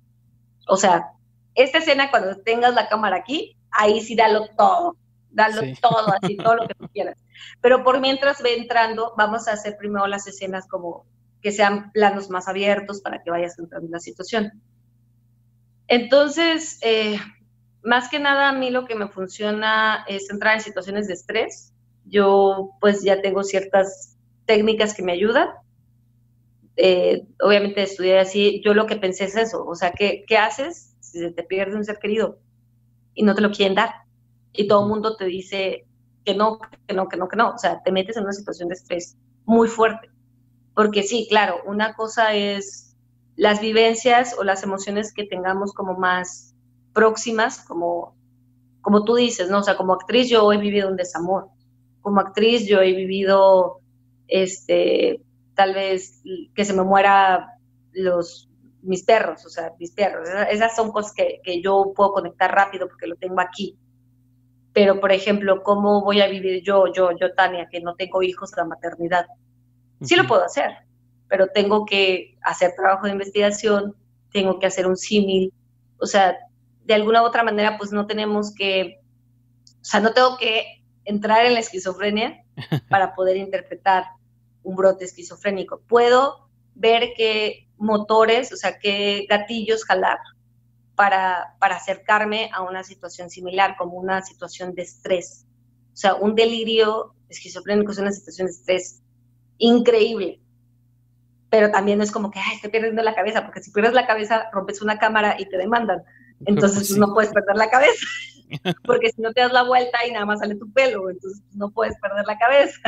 [SPEAKER 1] O sea, esta escena cuando tengas la cámara aquí, ahí sí dalo todo, dalo todo, así, todo lo que tú quieras. Pero por mientras ve entrando, vamos a hacer primero las escenas como que sean planos más abiertos para que vayas entrando en la situación. Entonces, eh, más que nada a mí lo que me funciona es entrar en situaciones de estrés. Yo pues ya tengo ciertas técnicas que me ayudan. Eh, obviamente estudiar así, yo lo que pensé es eso, o sea, ¿qué, ¿qué haces si se te pierde un ser querido y no te lo quieren dar? Y todo el mundo te dice, que no, que no, que no, que no. O sea, te metes en una situación de estrés muy fuerte. Porque sí, claro, una cosa es las vivencias o las emociones que tengamos como más próximas, como, como tú dices, ¿no? O sea, como actriz yo he vivido un desamor. Como actriz yo he vivido, este, tal vez que se me muera los mis perros, o sea, mis perros. Esas son cosas que, que yo puedo conectar rápido porque lo tengo aquí pero por ejemplo, ¿cómo voy a vivir yo, yo, yo, Tania, que no tengo hijos, la maternidad? Sí lo puedo hacer, pero tengo que hacer trabajo de investigación, tengo que hacer un símil, o sea, de alguna u otra manera, pues no tenemos que, o sea, no tengo que entrar en la esquizofrenia para poder interpretar un brote esquizofrénico. Puedo ver qué motores, o sea, qué gatillos jalar para, acercarme a una situación similar, como una situación de estrés. O sea, un delirio esquizofrénico es una situación de estrés increíble. Pero también es como que, ay, estoy perdiendo la cabeza, porque si pierdes la cabeza, rompes una cámara y te demandan. Entonces pues no puedes perder la cabeza, porque si no te das la vuelta y nada más sale tu pelo, entonces no puedes perder la cabeza.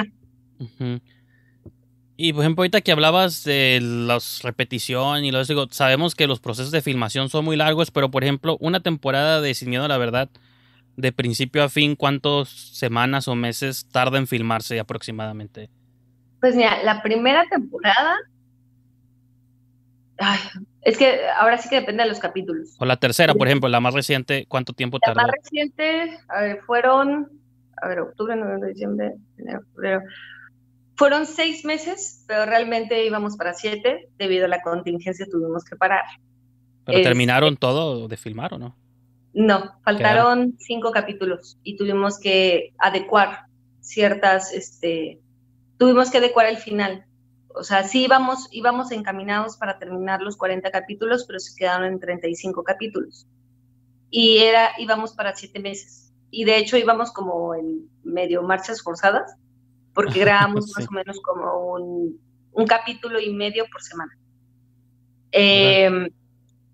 [SPEAKER 2] Y por ejemplo, ahorita que hablabas de las repetición y lo digo, sabemos que los procesos de filmación son muy largos, pero por ejemplo, una temporada de Sin Miedo a la Verdad, de principio a fin, ¿cuántas semanas o meses tarda en filmarse aproximadamente?
[SPEAKER 1] Pues mira, la primera temporada. Ay, es que ahora sí que depende de los capítulos.
[SPEAKER 2] O la tercera, por ejemplo, la más reciente, ¿cuánto tiempo tardó?
[SPEAKER 1] La más reciente, a ver, fueron. A ver, octubre, noviembre, diciembre, enero, febrero fueron seis meses, pero realmente íbamos para siete. Debido a la contingencia tuvimos que parar.
[SPEAKER 2] ¿Pero terminaron todo de filmar o no?
[SPEAKER 1] No, faltaron cinco capítulos y tuvimos que adecuar ciertas, este, tuvimos que adecuar el final O sea, sí íbamos, íbamos encaminados para terminar los 40 capítulos, pero se quedaron en 35 capítulos. Y era, íbamos para siete meses. Y de hecho íbamos como en medio marchas forzadas, porque grabamos más o menos como un, un, capítulo y medio por semana. Eh,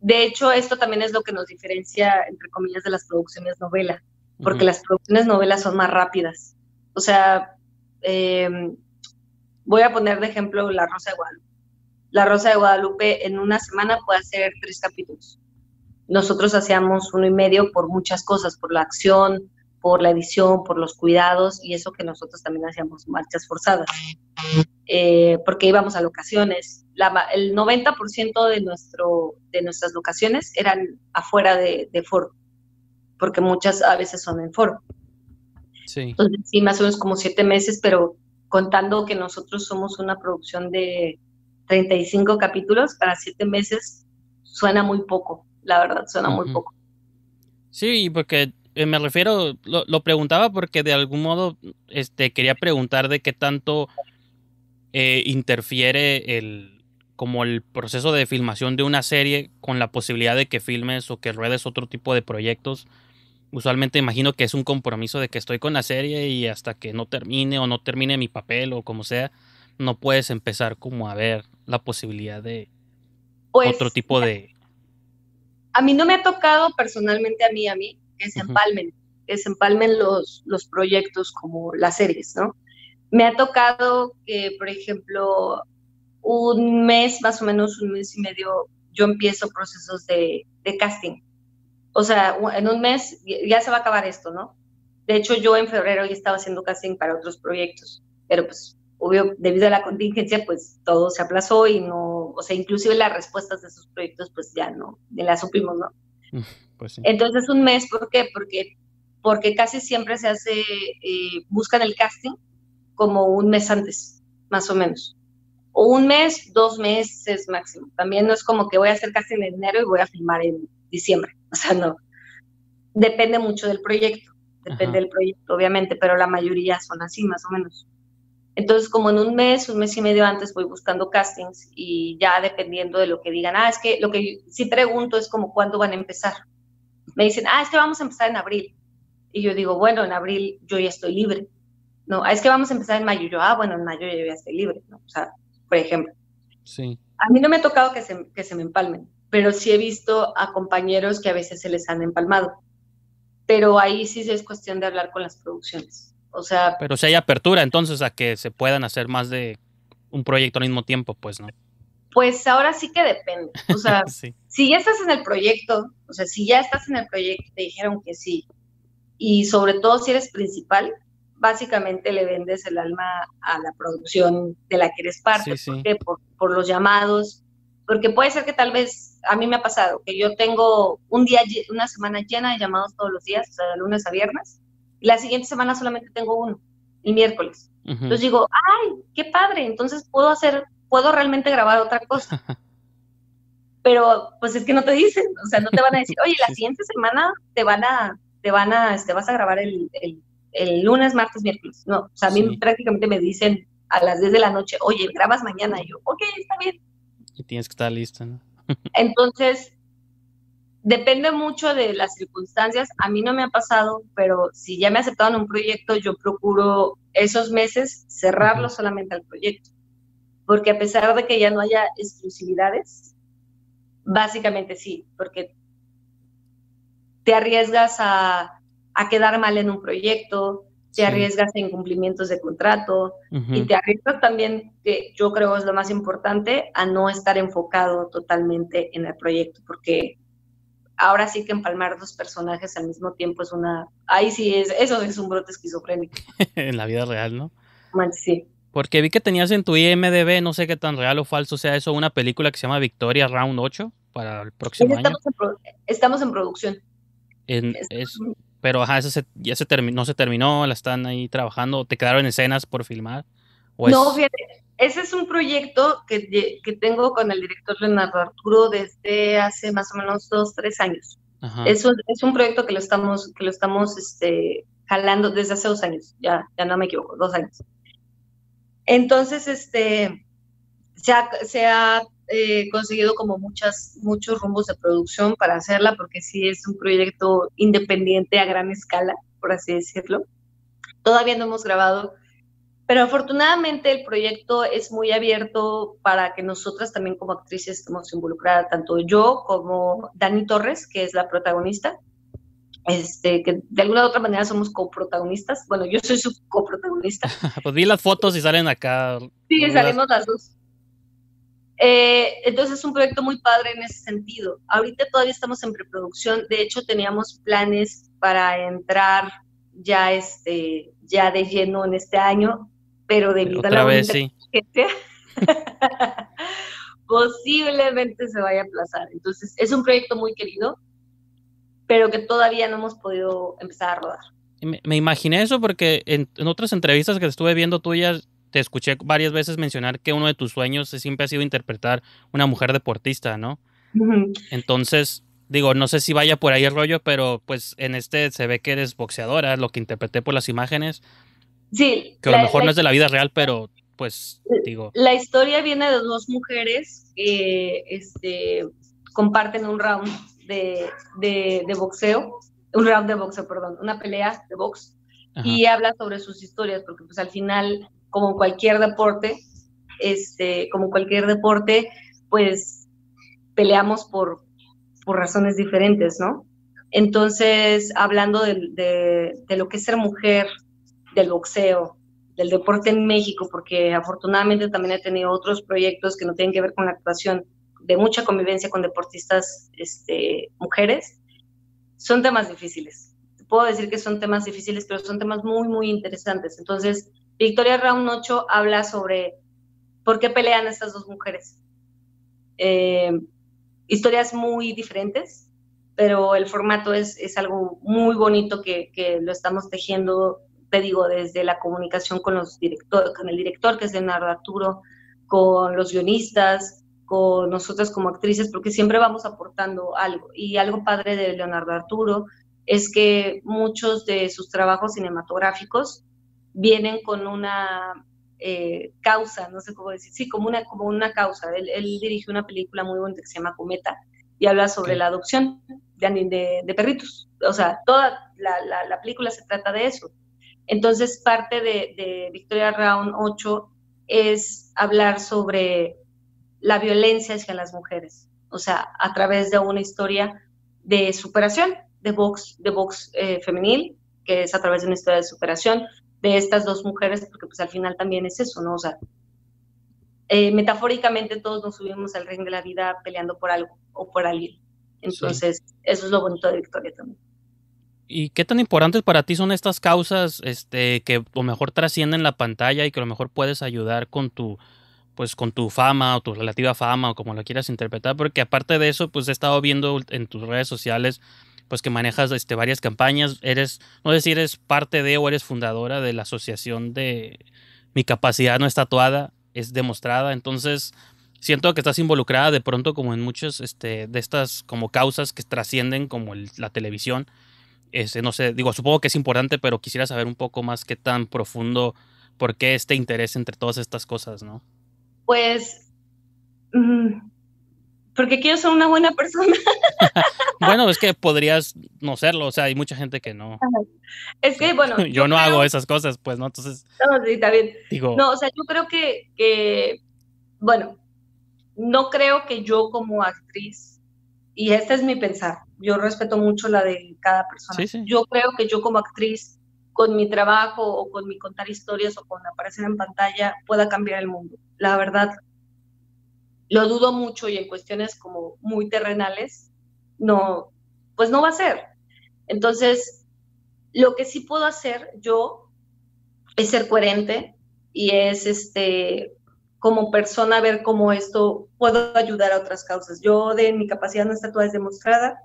[SPEAKER 1] de hecho, esto también es lo que nos diferencia, entre comillas, de las producciones novela, porque las producciones novelas son más rápidas. O sea, eh, voy a poner de ejemplo La Rosa de Guadalupe. La Rosa de Guadalupe en una semana puede hacer tres capítulos. Nosotros hacíamos uno y medio por muchas cosas, por la acción, por la edición, por los cuidados y eso que nosotros también hacíamos marchas forzadas, eh, porque íbamos a locaciones. el 90% de, nuestro, de nuestras locaciones eran afuera de, foro, porque muchas a veces son en foro. Sí. Entonces, sí, más o menos como siete meses, pero contando que nosotros somos una producción de 35 capítulos, para siete meses suena muy poco, la verdad, suena muy poco.
[SPEAKER 2] Sí, porque eh, me refiero, lo, preguntaba porque de algún modo este, quería preguntar de qué tanto eh, interfiere el, como el proceso de filmación de una serie con la posibilidad de que filmes o que ruedes otro tipo de proyectos. Usualmente imagino que es un compromiso de que estoy con la serie y hasta que no termine o no termine mi papel o como sea, no puedes empezar como a ver la posibilidad de pues, otro tipo de...
[SPEAKER 1] A mí no me ha tocado personalmente a mí, a mí, que se empalmen, que se empalmen los, los proyectos como las series, ¿no? Me ha tocado que, por ejemplo, un mes, más o menos un mes y medio, yo empiezo procesos de, de casting. O sea, en un mes ya se va a acabar esto, ¿no? De hecho, yo en febrero ya estaba haciendo casting para otros proyectos, pero pues, obvio, debido a la contingencia, pues todo se aplazó y no, o sea, inclusive las respuestas de esos proyectos, pues ya no, ni las supimos, ¿no? Pues Entonces un mes, ¿por qué? Porque, porque casi siempre se hace, eh, buscan el casting como un mes antes, más o menos. O un mes, dos meses máximo. También no es como que voy a hacer casting en enero y voy a filmar en diciembre. O sea, no. Depende mucho del proyecto. Depende del proyecto, obviamente, pero la mayoría son así, más o menos. Entonces, como en un mes, un mes y medio antes voy buscando castings y ya dependiendo de lo que digan, ah, es que lo que sí pregunto es como cuándo van a empezar. Me dicen, ah, es que vamos a empezar en abril. Y yo digo, bueno, en abril yo ya estoy libre. No, ah, es que vamos a empezar en mayo. Yo, ah, bueno, en mayo yo ya estoy libre. ¿no? O sea, por ejemplo. Sí. A mí no me ha tocado que se, que se me empalmen, pero sí he visto a compañeros que a veces se les han empalmado. Pero ahí sí es cuestión de hablar con las producciones. O sea.
[SPEAKER 2] Pero si hay apertura entonces a que se puedan hacer más de un proyecto al mismo tiempo, pues, ¿no?
[SPEAKER 1] Pues ahora sí que depende. O sea, si ya estás en el proyecto, o sea, si ya estás en el proyecto te dijeron que sí, y sobre todo si eres principal, básicamente le vendes el alma a la producción de la que eres parte, Por, por, los llamados, porque puede ser que tal vez, a mí me ha pasado, que yo tengo un día, una semana llena de llamados todos los días, o sea, de lunes a viernes, la siguiente semana solamente tengo uno, el miércoles. Entonces digo, ay, qué padre, entonces puedo hacer, puedo realmente grabar otra cosa. Pero pues es que no te dicen, o sea, no te van a decir, oye, la siguiente semana te van a, te van a, te este, vas a grabar el, el, lunes, martes, miércoles. No, o sea, a mí prácticamente me dicen a las 10 de la noche, oye, grabas mañana. Y yo, ok, está bien.
[SPEAKER 2] Y tienes que estar listo, ¿no?
[SPEAKER 1] Entonces, depende mucho de las circunstancias. A mí no me ha pasado, pero si ya me aceptaron un proyecto, yo procuro esos meses cerrarlo solamente al proyecto. Porque a pesar de que ya no haya exclusividades, básicamente sí, porque te arriesgas a, quedar mal en un proyecto, te arriesgas en cumplimientos de contrato y te arriesgas también, que yo creo es lo más importante, a no estar enfocado totalmente en el proyecto, porque ahora sí que empalmar dos personajes al mismo tiempo es una... Ahí sí, es, eso es un brote esquizofrénico.
[SPEAKER 2] en la vida real, ¿no?
[SPEAKER 1] sí.
[SPEAKER 2] Porque vi que tenías en tu IMDB, no sé qué tan real o falso sea eso, una película que se llama Victoria Round 8 para el próximo
[SPEAKER 1] estamos
[SPEAKER 2] año.
[SPEAKER 1] En estamos en producción.
[SPEAKER 2] pero ajá, eso ya se terminó, no se terminó, la están ahí trabajando, ¿te quedaron escenas por filmar?
[SPEAKER 1] no, fíjate, ese es un proyecto que, que, tengo con el director Leonardo Arturo desde hace más o menos dos, tres años. Es un, es un proyecto que lo estamos, que lo estamos este, jalando desde hace dos años, ya, ya no me equivoco, dos años. Entonces, este, se ha, eh, conseguido como muchas, muchos rumbos de producción para hacerla, porque sí es un proyecto independiente a gran escala, por así decirlo. Todavía no hemos grabado, pero afortunadamente el proyecto es muy abierto para que nosotras también como actrices estemos involucradas, tanto yo como Dani Torres, que es la protagonista, este, que de alguna u otra manera somos coprotagonistas. Bueno, yo soy su coprotagonista.
[SPEAKER 2] pues vi las fotos y salen acá.
[SPEAKER 1] Sí, salimos las dos. Eh, entonces es un proyecto muy padre en ese sentido. Ahorita todavía estamos en preproducción. De hecho, teníamos planes para entrar ya, este, ya de lleno en este año, pero debido
[SPEAKER 2] Otra a la vez, sí.
[SPEAKER 1] posiblemente se vaya a aplazar. Entonces es un proyecto muy querido pero que todavía no hemos podido empezar a rodar.
[SPEAKER 2] Me, imaginé eso porque en, otras entrevistas que estuve viendo tuyas, te escuché varias veces mencionar que uno de tus sueños siempre ha sido interpretar una mujer deportista, ¿no? Entonces, digo, no sé si vaya por ahí el rollo, pero pues en este se ve que eres boxeadora, lo que interpreté por las imágenes.
[SPEAKER 1] Sí.
[SPEAKER 2] Que a lo mejor no es de la vida real, pero pues digo.
[SPEAKER 1] La historia viene de dos mujeres que este, comparten un round de, boxeo, un round de boxeo, perdón, una pelea de box, y habla sobre sus historias, porque pues al final, como cualquier deporte, este, como cualquier deporte, pues peleamos por, por razones diferentes, ¿no? Entonces, hablando de, de, lo que es ser mujer, del boxeo, del deporte en México, porque afortunadamente también he tenido otros proyectos que no tienen que ver con la actuación, de mucha convivencia con deportistas este, mujeres, son temas difíciles. Puedo decir que son temas difíciles, pero son temas muy, muy interesantes. Entonces, Victoria Round 8 habla sobre por qué pelean estas dos mujeres. Eh, historias muy diferentes, pero el formato es, es algo muy bonito que, que, lo estamos tejiendo, te digo, desde la comunicación con, los director, con el director, que es Leonardo Arturo, con los guionistas, con nosotras como actrices, porque siempre vamos aportando algo. Y algo padre de Leonardo Arturo es que muchos de sus trabajos cinematográficos vienen con una eh, causa, no sé cómo decir, sí, como una, como una causa. Él, dirigió una película muy bonita que se llama Cometa y habla sobre la adopción de, de, perritos. O sea, toda la, la, película se trata de eso. Entonces, parte de, de Victoria Round 8 es hablar sobre la violencia hacia las mujeres, o sea, a través de una historia de superación, de box, de box eh, femenil, que es a través de una historia de superación de estas dos mujeres, porque pues al final también es eso, ¿no? O sea, eh, metafóricamente todos nos subimos al ring de la vida peleando por algo o por alguien. Entonces, eso es lo bonito de Victoria también.
[SPEAKER 2] ¿Y qué tan importantes para ti son estas causas este, que a lo mejor trascienden la pantalla y que a lo mejor puedes ayudar con tu pues con tu fama o tu relativa fama o como lo quieras interpretar, porque aparte de eso, pues he estado viendo en tus redes sociales pues que manejas este, varias campañas, eres, no sé si eres parte de o eres fundadora de la asociación de Mi capacidad no estatuada, es demostrada, entonces siento que estás involucrada de pronto como en muchas este, de estas como causas que trascienden como la televisión, este, no sé, digo, supongo que es importante, pero quisiera saber un poco más qué tan profundo, por qué este interés entre todas estas cosas, ¿no?
[SPEAKER 1] Pues, mm, porque quiero ser una buena persona.
[SPEAKER 2] bueno, es que podrías no serlo, o sea, hay mucha gente que no.
[SPEAKER 1] Es que, bueno.
[SPEAKER 2] yo, no hago esas cosas, pues, ¿no? Entonces.
[SPEAKER 1] No, sí, está bien. Digo, no, o sea, yo creo que, que, bueno, no creo que yo como actriz, y este es mi pensar, yo respeto mucho la de cada persona. Yo creo que yo como actriz con mi trabajo o con mi contar historias o con aparecer en pantalla pueda cambiar el mundo. La verdad, lo dudo mucho y en cuestiones como muy terrenales, no, pues no va a ser. Entonces, lo que sí puedo hacer yo es ser coherente y es este como persona ver cómo esto puedo ayudar a otras causas. Yo de mi capacidad no estatua es demostrada.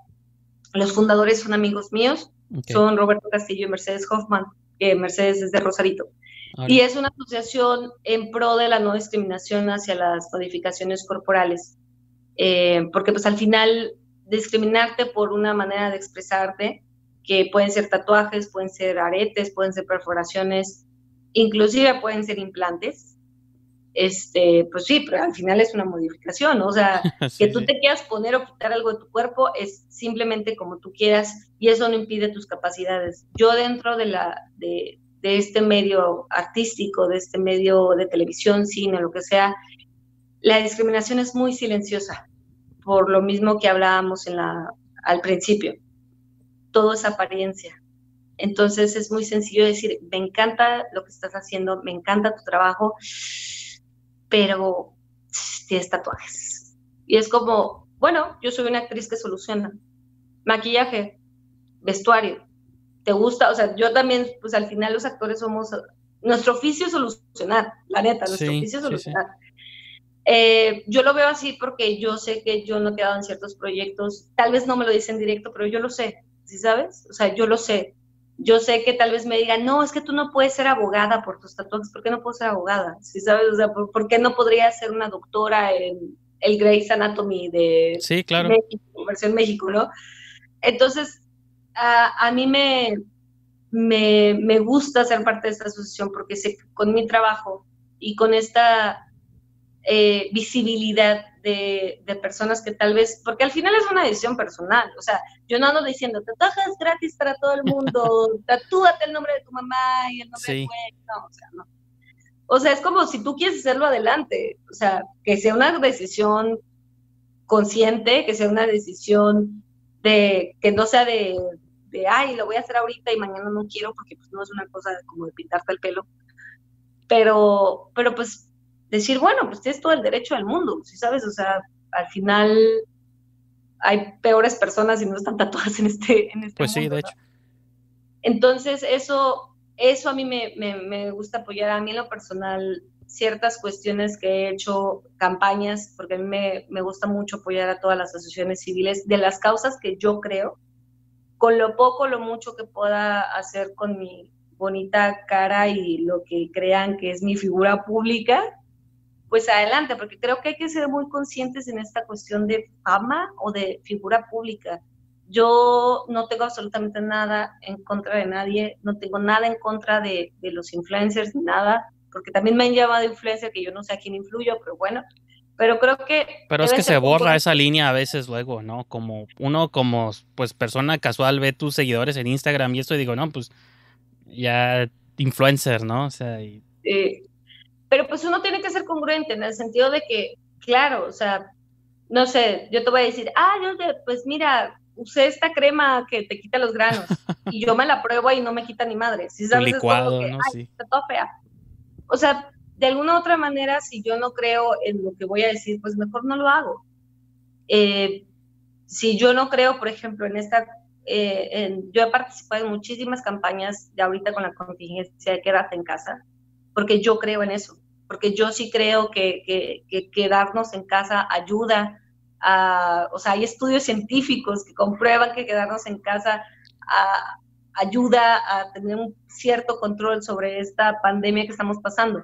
[SPEAKER 1] Los fundadores son amigos míos son Roberto Castillo y Mercedes Hoffman, que Mercedes es de Rosarito. Y es una asociación en pro de la no discriminación hacia las modificaciones corporales. Eh, porque pues al final discriminarte por una manera de expresarte, que pueden ser tatuajes, pueden ser aretes, pueden ser perforaciones, inclusive pueden ser implantes, este, pues sí, pero al final es una modificación, o sea, que tú te quieras poner o quitar algo de tu cuerpo es simplemente como tú quieras y eso no impide tus capacidades. Yo dentro de, la, de, de este medio artístico, de este medio de televisión, cine, lo que sea, la discriminación es muy silenciosa, por lo mismo que hablábamos en la, al principio. Todo es apariencia. Entonces es muy sencillo decir, me encanta lo que estás haciendo, me encanta tu trabajo, pero tienes tatuajes. Y es como, bueno, yo soy una actriz que soluciona. Maquillaje, vestuario, ¿te gusta? O sea, yo también, pues al final los actores somos, nuestro oficio es solucionar, la neta, nuestro oficio es solucionar. Eh, yo lo veo así porque yo sé que yo no he quedado en ciertos proyectos, tal vez no me lo dicen directo, pero yo lo sé, ¿sí sabes? O sea, yo lo sé. Yo sé que tal vez me digan, no, es que tú no puedes ser abogada por tus tatuajes, ¿por qué no puedo ser abogada? ¿Sí sabes? O sea, ¿por, qué no podría ser una doctora en el Grey's Anatomy de
[SPEAKER 2] sí, claro.
[SPEAKER 1] México, versión México, ¿no? Entonces, a, a mí me, me, me gusta ser parte de esta asociación porque sé que con mi trabajo y con esta eh, visibilidad de, personas que tal vez, porque al final es una decisión personal, o sea, yo no ando diciendo, tatuajes gratis para todo el mundo, tatúate el nombre de tu mamá y el nombre de tu no, o sea, no. O sea, es como si tú quieres hacerlo adelante, o sea, que sea una decisión consciente, que sea una decisión de, que no sea de, de, ay, lo voy a hacer ahorita y mañana no quiero, porque pues no es una cosa como de pintarte el pelo, pero, pero pues decir, bueno, pues tienes todo el derecho del mundo, si sabes, o sea, al final hay peores personas y no están tatuadas en este, en este
[SPEAKER 2] Pues sí, de hecho.
[SPEAKER 1] Entonces, eso, eso a mí me, me, gusta apoyar, a mí en lo personal, ciertas cuestiones que he hecho, campañas, porque a mí me, me gusta mucho apoyar a todas las asociaciones civiles de las causas que yo creo, con lo poco, lo mucho que pueda hacer con mi bonita cara y lo que crean que es mi figura pública, pues adelante, porque creo que hay que ser muy conscientes en esta cuestión de fama o de figura pública. Yo no tengo absolutamente nada en contra de nadie, no tengo nada en contra de, los influencers ni nada, porque también me han llamado influencer que yo no sé a quién influyo, pero bueno, pero creo que...
[SPEAKER 2] Pero es que se borra esa línea a veces luego, ¿no? Como uno como pues persona casual ve tus seguidores en Instagram y esto y digo, no, pues ya influencer, ¿no? O sea, y...
[SPEAKER 1] Pero pues uno tiene que ser congruente en el sentido de que, claro, o sea, no sé, yo te voy a decir, ah, yo pues mira, usé esta crema que te quita los granos y yo me la pruebo y no me quita ni madre. Si sabes,
[SPEAKER 2] licuado, ¿no? sí.
[SPEAKER 1] está todo fea. O sea, de alguna u otra manera, si yo no creo en lo que voy a decir, pues mejor no lo hago. Eh, si yo no creo, por ejemplo, en esta, eh, en, yo he participado en muchísimas campañas de ahorita con la contingencia de quédate en casa, porque yo creo en eso porque yo sí creo que, quedarnos en casa ayuda a, o sea, hay estudios científicos que comprueban que quedarnos en casa ayuda a tener un cierto control sobre esta pandemia que estamos pasando.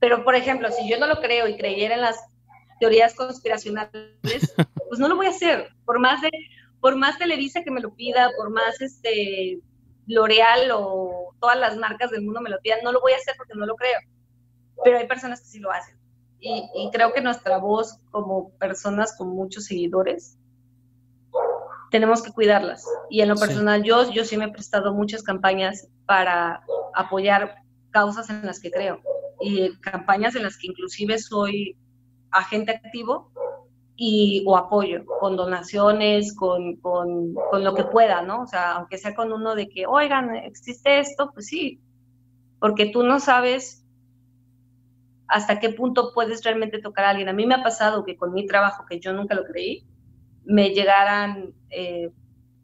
[SPEAKER 1] Pero, por ejemplo, si yo no lo creo y creyera en las teorías conspiracionales, pues no lo voy a hacer. Por más de, por más Televisa que me lo pida, por más este L'Oreal o todas las marcas del mundo me lo pidan, no lo voy a hacer porque no lo creo pero hay personas que sí lo hacen. Y, creo que nuestra voz como personas con muchos seguidores, tenemos que cuidarlas. Y en lo personal, yo, yo sí me he prestado muchas campañas para apoyar causas en las que creo. Y campañas en las que inclusive soy agente activo y, o apoyo, con donaciones, con, con, con, lo que pueda, ¿no? O sea, aunque sea con uno de que, oigan, existe esto, pues sí, porque tú no sabes hasta qué punto puedes realmente tocar a alguien. A mí me ha pasado que con mi trabajo, que yo nunca lo creí, me llegaran eh,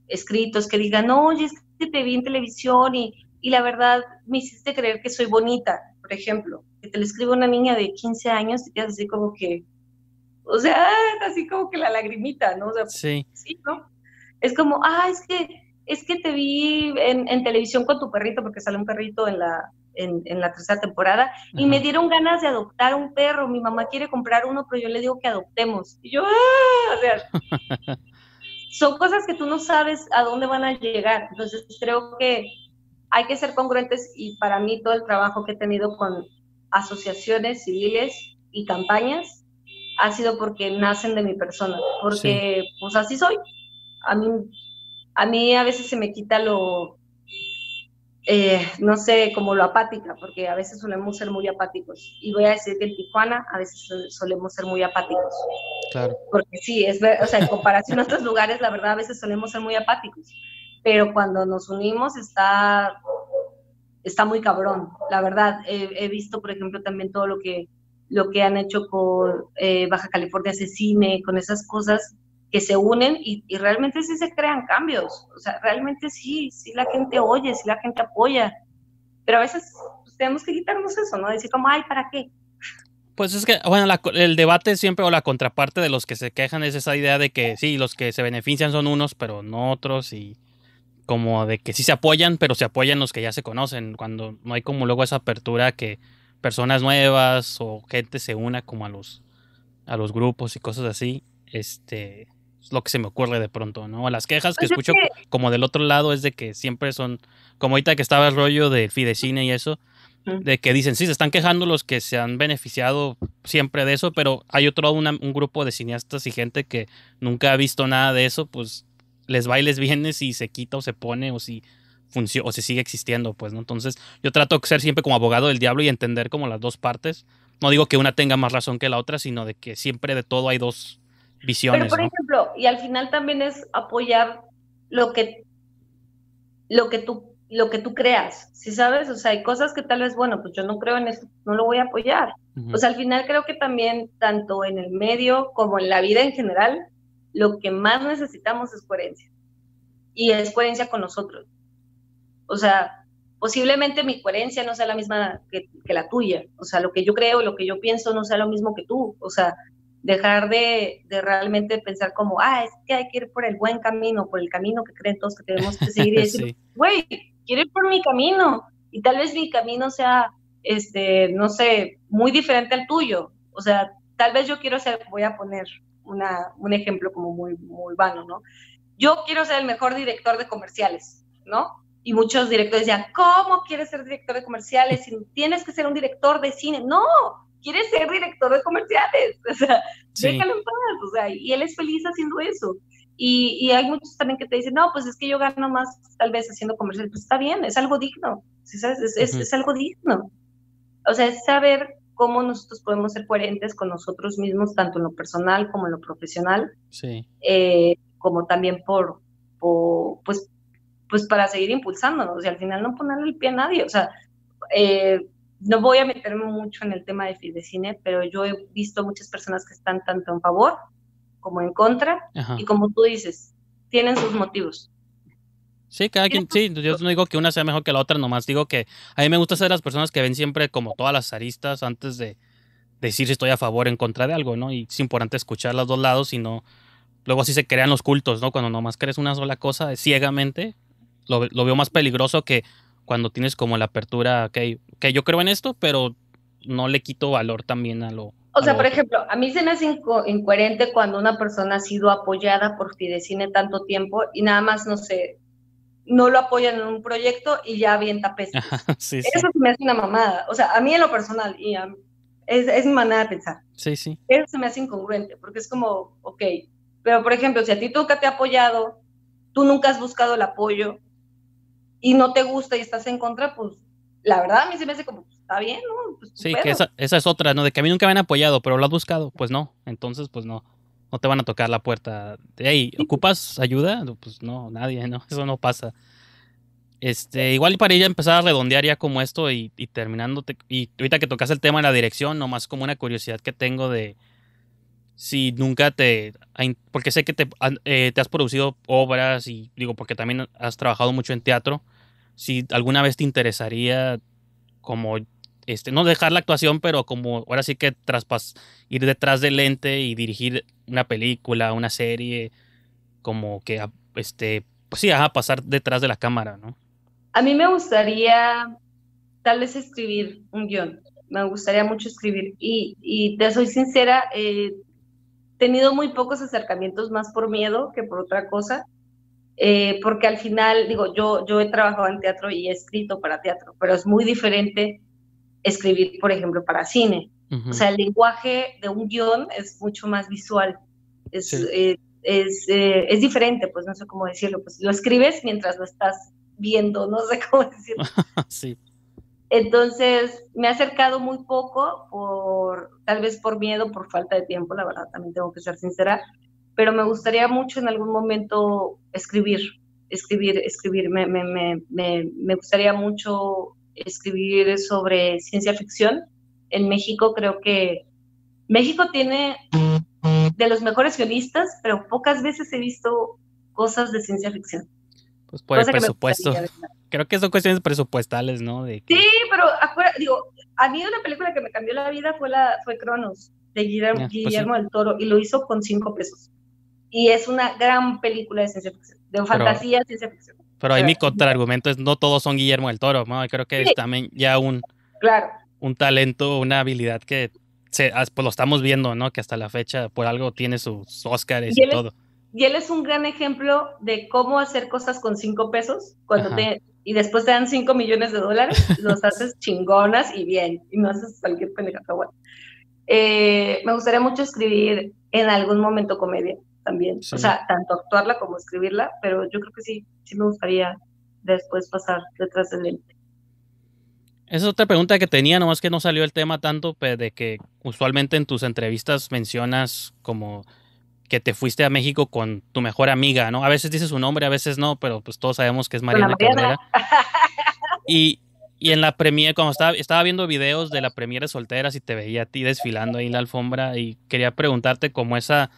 [SPEAKER 1] escritos que digan, oye, es que te vi en televisión y, y, la verdad me hiciste creer que soy bonita, por ejemplo. Que te lo escribe una niña de 15 años y quedas así como que, o sea, así como que la lagrimita, ¿no?
[SPEAKER 2] sí.
[SPEAKER 1] Sí, ¿no? Es como, ah, es que, es que te vi en, en televisión con tu perrito, porque sale un perrito en la, en, la tercera temporada, y me dieron ganas de adoptar un perro. Mi mamá quiere comprar uno, pero yo le digo que adoptemos. Y yo, ¡ah! son cosas que tú no sabes a dónde van a llegar. Entonces creo que hay que ser congruentes y para mí todo el trabajo que he tenido con, asociaciones civiles y campañas ha sido porque nacen de mi persona, porque pues así soy. A mí, a mí a veces se me quita lo, eh, no sé, como lo apática, porque a veces solemos ser muy apáticos. Y voy a decir que en Tijuana a veces solemos ser muy apáticos. Claro. Porque sí, es o sea, en comparación a otros lugares, la verdad, a veces solemos ser muy apáticos. Pero cuando nos unimos está, está muy cabrón, la verdad. He, visto, por ejemplo, también todo lo que, lo que han hecho con eh, Baja California Cine, con esas cosas que se unen y, realmente sí se crean cambios. O sea, realmente sí, sí la gente oye, sí la gente apoya. Pero a veces pues, tenemos que quitarnos eso, ¿no? Decir como, ay, ¿para qué?
[SPEAKER 2] Pues es que, bueno, el debate siempre o la contraparte de los que se quejan es esa idea de que sí, los que se benefician son unos, pero no otros, y como de que sí se apoyan, pero se apoyan los que ya se conocen, cuando no hay como luego esa apertura que personas nuevas o gente se una como a los, a los grupos y cosas así. Este, es lo que se me ocurre de pronto, ¿no? Las quejas que pues escucho como del otro lado es de que siempre son, como ahorita que estaba el rollo del Fidecine y eso, de que dicen, sí, se están quejando los que se han beneficiado siempre de eso, pero hay otro, un grupo de cineastas y gente que nunca ha visto nada de eso, pues les va y les viene si se quita o se pone o si funciona o si sigue existiendo, pues, ¿no? Entonces yo trato de ser siempre como abogado del diablo y entender como las dos partes. No digo que una tenga más razón que la otra, sino de que siempre de todo hay dos visiones.
[SPEAKER 1] Pero, por ejemplo, y al final también es apoyar lo que, lo que tú lo que tú creas, si sabes? O sea, hay cosas que tal vez, bueno, pues yo no creo en esto, no lo voy a apoyar. Pues al final creo que también, tanto en el medio como en la vida en general, lo que más necesitamos es coherencia. Y es coherencia con nosotros. O sea, posiblemente mi coherencia no sea la misma que, que la tuya. O sea, lo que yo creo, lo que yo pienso no sea lo mismo que tú. O sea, dejar de, realmente pensar como, ah, es que hay que ir por el buen camino, por el camino que creen todos que tenemos que seguir y decir, güey, quiero ir por mi camino y tal vez mi camino sea, este, no sé, muy diferente al tuyo. O sea, tal vez yo quiero ser, voy a poner una, un ejemplo como muy, muy vano, ¿no? Yo quiero ser el mejor director de comerciales, ¿no? Y muchos directores decían, ¿cómo quieres ser director de comerciales? Si tienes que ser un director de cine. No, quiere ser director de comerciales, o sea, déjalo en paz, o sea, y él es feliz haciendo eso. Y, y, hay muchos también que te dicen, no, pues es que yo gano más tal vez haciendo comerciales, pues está bien, es algo digno, ¿sí sabes? Es, es, algo digno. O sea, es saber cómo nosotros podemos ser coherentes con nosotros mismos, tanto en lo personal como en lo profesional, sí. Eh, como también por, por, pues, pues para seguir impulsándonos y al final no ponerle el pie a nadie, o sea, eh, no voy a meterme mucho en el tema de Fidecine, pero yo he visto muchas personas que están tanto en favor como en contra, y como tú dices, tienen sus motivos.
[SPEAKER 2] Sí, cada quien, sí, yo no digo que una sea mejor que la otra, nomás digo que a mí me gusta ser las personas que ven siempre como todas las aristas antes de decir si estoy a favor o en contra de algo, ¿no? Y es importante escuchar los dos lados y no, luego así se crean los cultos, ¿no? Cuando nomás crees una sola cosa ciegamente, lo, lo veo más peligroso que cuando tienes como la apertura, que que yo creo en esto, pero no le quito valor también a lo...
[SPEAKER 1] O sea, por ejemplo, a mí se me hace incoherente cuando una persona ha sido apoyada por Fidecine tanto tiempo y nada más, no sé, no lo apoyan en un proyecto y ya avienta pesos. Eso se me hace una mamada. O sea, a mí en lo personal, y es, es mi manera de pensar.
[SPEAKER 2] Sí, sí.
[SPEAKER 1] Eso se me hace incongruente, porque es como, ok, pero por ejemplo, si a ti nunca te ha apoyado, tú nunca has buscado el apoyo, y no te gusta y estás en contra, pues la verdad a mí se me hace como, pues, está bien, ¿no? Pues,
[SPEAKER 2] sí, que esa, esa, es otra, ¿no? De que a mí nunca me han apoyado, pero lo has buscado, pues no. Entonces, pues no. No te van a tocar la puerta. Hey, ¿ocupas ayuda? Pues no, nadie, ¿no? Eso no pasa. Este, igual para ir a empezar a redondear ya como esto y, y terminando, y ahorita que tocas el tema de la dirección, nomás como una curiosidad que tengo de si nunca te, porque sé que te, eh, te has producido obras y digo, porque también has trabajado mucho en teatro, si alguna vez te interesaría como, este, no dejar la actuación, pero como ahora sí que traspas, ir detrás del lente y dirigir una película, una serie, como que, este, pues sí, a pasar detrás de la cámara, ¿no?
[SPEAKER 1] A mí me gustaría tal vez escribir un guion, me gustaría mucho escribir y, y te soy sincera, eh, tenido muy pocos acercamientos más por miedo que por otra cosa, eh, porque al final, digo, yo, yo he trabajado en teatro y he escrito para teatro, pero es muy diferente escribir, por ejemplo, para cine. O sea, el lenguaje de un guion es mucho más visual. Es, eh, es, eh, es, diferente, pues no sé cómo decirlo. Pues lo escribes mientras lo estás viendo, no sé cómo decirlo. sí. Entonces, me he acercado muy poco, por, tal vez por miedo, por falta de tiempo, la verdad, también tengo que ser sincera, pero me gustaría mucho en algún momento escribir, escribir, escribir. Me, me, me, me gustaría mucho escribir sobre ciencia ficción. En México creo que México tiene de los mejores guionistas, pero pocas veces he visto cosas de ciencia ficción.
[SPEAKER 2] Pues por el presupuesto. Creo que son cuestiones presupuestales, ¿no?
[SPEAKER 1] Sí, pero digo, a mí una película que me cambió la vida fue la fue Cronos de Guillermo, ah, pues del Toro y lo hizo con cinco pesos. Y es una gran película de ciencia ficción, de fantasía, ciencia ficción.
[SPEAKER 2] Pero ahí mi contraargumento es no todos son Guillermo del Toro, ¿no? Creo que es también ya un,
[SPEAKER 1] claro.
[SPEAKER 2] un talento, una habilidad que se, pues lo estamos viendo, ¿no? Que hasta la fecha por algo tiene sus Oscars y, todo.
[SPEAKER 1] Y él es un gran ejemplo de cómo hacer cosas con cinco pesos cuando te, y después te dan cinco millones de dólares, los haces chingonas y bien, y no haces cualquier pendejada. Bueno. Eh, me gustaría mucho escribir en algún momento comedia también. O sea, tanto actuarla como escribirla, pero yo creo que sí, sí me gustaría después pasar detrás del lente.
[SPEAKER 2] Esa es otra pregunta que tenía, nomás que no salió el tema tanto, pues, de que usualmente en tus entrevistas mencionas como que te fuiste a México con tu mejor amiga, ¿no? A veces dices su nombre, a veces no, pero pues todos sabemos que es Mariana, Mariana. Y, y, en la premiere, cuando estaba, estaba viendo videos de la premiere solteras y te veía a ti desfilando ahí en la alfombra y quería preguntarte cómo esa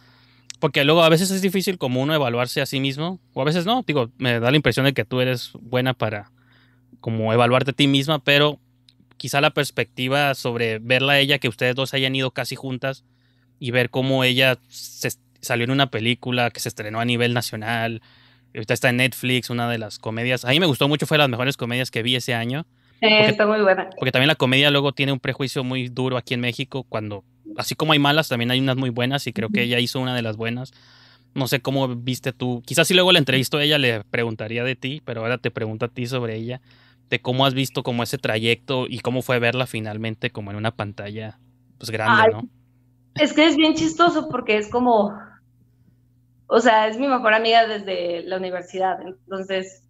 [SPEAKER 2] porque luego a veces es difícil como uno evaluarse a sí mismo, o a veces no, digo, me da la impresión de que tú eres buena para como evaluarte a ti misma, pero quizá la perspectiva sobre verla a ella, que ustedes dos hayan ido casi juntas y ver cómo ella se salió en una película que se estrenó a nivel nacional, ahorita está en Netflix, una de las comedias, a mí me gustó mucho, fue de las mejores comedias que vi ese año.
[SPEAKER 1] está muy buena.
[SPEAKER 2] Porque también la comedia luego tiene un prejuicio muy duro aquí en México cuando así como hay malas, también hay unas muy buenas y creo que ella hizo una de las buenas. No sé cómo viste tú. Quizás si luego la entrevisto a ella le preguntaría de ti, pero ahora te pregunto a ti sobre ella, de cómo has visto como ese trayecto y cómo fue verla finalmente como en una pantalla pues grande, ¿no?
[SPEAKER 1] Es que es bien chistoso porque es como, o sea, es mi mejor amiga desde la universidad, entonces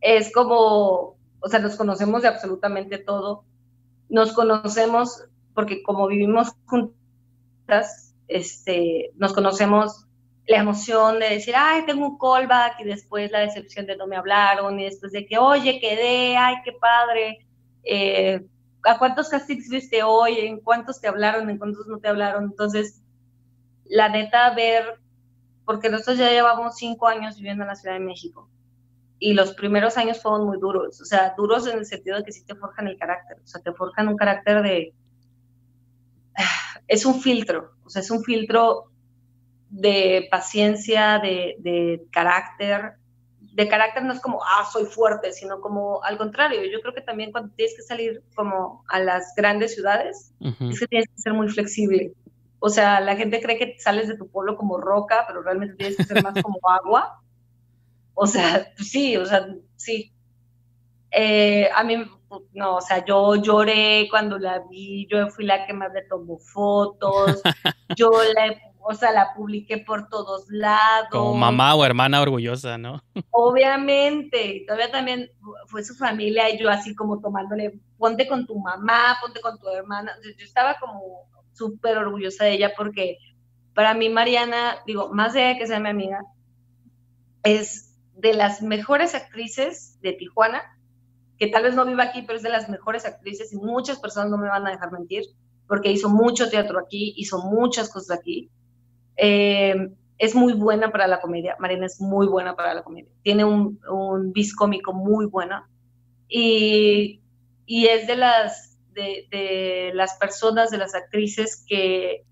[SPEAKER 1] es como, o sea, nos conocemos de absolutamente todo, nos conocemos porque como vivimos juntas, este, nos conocemos la emoción de decir, ay, tengo un callback, y después la decepción de no me hablaron, y después de que, oye, quedé, ay, qué padre, eh, ¿a cuántos castings viste hoy? ¿En cuántos te hablaron? ¿En cuántos no te hablaron? Entonces, la neta, ver, porque nosotros ya llevamos cinco años viviendo en la Ciudad de México, y los primeros años fueron muy duros, o sea, duros en el sentido de que sí te forjan el carácter, o sea, te forjan un carácter de es un filtro, o sea, es un filtro de paciencia, de, carácter. De carácter no es como, ah, soy fuerte, sino como al contrario. Yo creo que también cuando tienes que salir como a las grandes ciudades, es que tienes que ser muy flexible. O sea, la gente cree que sales de tu pueblo como roca, pero realmente tienes que ser más como agua. O sea, sí, o sea, sí. Eh, a mí no, o sea, yo lloré cuando la vi, yo fui la que más le tomó fotos, yo la, o sea, la publiqué por todos lados.
[SPEAKER 2] Como mamá o hermana orgullosa, ¿no?
[SPEAKER 1] Obviamente, todavía también fue su familia y yo así como tomándole, ponte con tu mamá, ponte con tu hermana, yo estaba como súper orgullosa de ella porque para mí Mariana, digo, más de que sea mi amiga, es de las mejores actrices de Tijuana que tal vez no viva aquí, pero es de las mejores actrices y muchas personas no me van a dejar mentir, porque hizo mucho teatro aquí, hizo muchas cosas aquí. Eh, es muy buena para la comedia, Marina es muy buena para la comedia, tiene un, un vis cómico muy bueno y, y es de las, de, de las personas, de las actrices que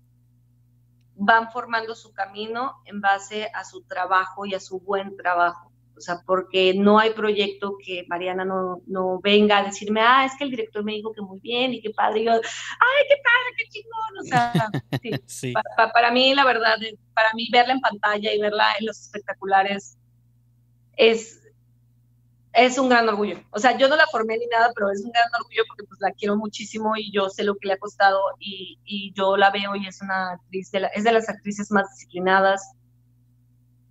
[SPEAKER 1] van formando su camino en base a su trabajo y a su buen trabajo. O sea, porque no hay proyecto que Mariana no, no, venga a decirme, ah, es que el director me dijo que muy bien y qué padre, y yo, ay, qué padre, qué chingón, o sea, sí, Para, mí, la verdad, para mí verla en pantalla y verla en los espectaculares es, es un gran orgullo. O sea, yo no la formé ni nada, pero es un gran orgullo porque pues la quiero muchísimo y yo sé lo que le ha costado y, y yo la veo y es una actriz, de la, es de las actrices más disciplinadas,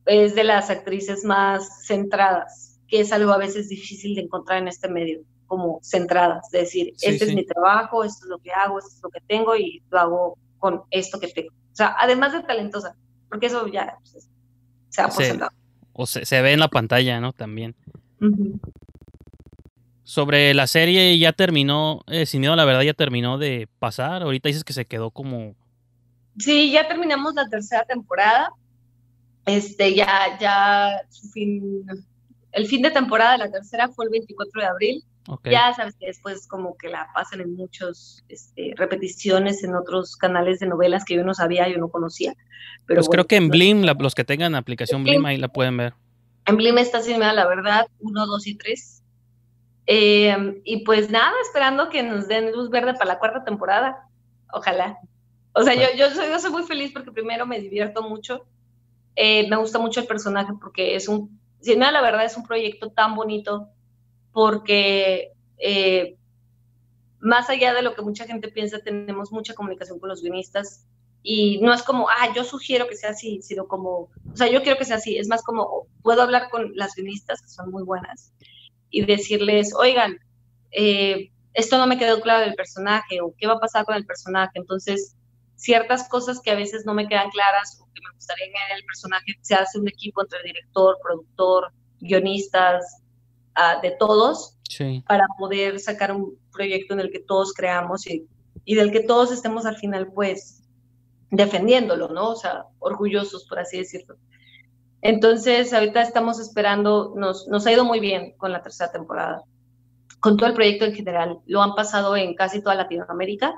[SPEAKER 1] es de las actrices más centradas, que es algo a veces difícil de encontrar en este medio, como centradas, de decir, este es mi trabajo, esto es lo que hago, esto es lo que tengo y lo hago con esto que tengo. O sea, además de talentosa, porque eso ya pues, se ha presentado.
[SPEAKER 2] O se, se, ve en la pantalla, ¿no? También. Sobre la serie, ya terminó, eh, Sin Miedo, la verdad, ya terminó de pasar. Ahorita dices que se quedó como.
[SPEAKER 1] Sí, ya terminamos la tercera temporada. Este, ya, ya, su fin, el fin de temporada de la tercera fue el 24 de abril. Ya sabes que después como que la pasan en muchas este, repeticiones en otros canales de novelas que yo no sabía, yo no conocía. Pero
[SPEAKER 2] pues creo que en Blim, los que tengan aplicación Blim, ahí la pueden ver.
[SPEAKER 1] Está sin la verdad, 1, 2 y 3. Eh, y pues nada, esperando que nos den luz verde para la cuarta temporada. Ojalá. O sea, yo, yo, soy, muy feliz porque primero me divierto mucho. Eh, me gusta mucho el personaje porque es un, sin la verdad, es un proyecto tan bonito porque eh, más allá de lo que mucha gente piensa, tenemos mucha comunicación con los guionistas y no es como, ah, yo sugiero que sea así, sino como, o sea, yo quiero que sea así, es más como, puedo hablar con las guionistas, que son muy buenas, y decirles, oigan, eh, esto no me quedó claro del personaje, o qué va a pasar con el personaje, entonces, ciertas cosas que a veces no me quedan claras, o que me gustaría en el personaje, se hace un equipo entre director, productor, guionistas, uh, de todos, sí. para poder sacar un proyecto en el que todos creamos y, y del que todos estemos al final, pues, defendiéndolo, ¿no? O sea, orgullosos, por así decirlo. Entonces, ahorita estamos esperando, nos, nos ha ido muy bien con la tercera temporada, con todo el proyecto en general. Lo han pasado en casi toda Latinoamérica.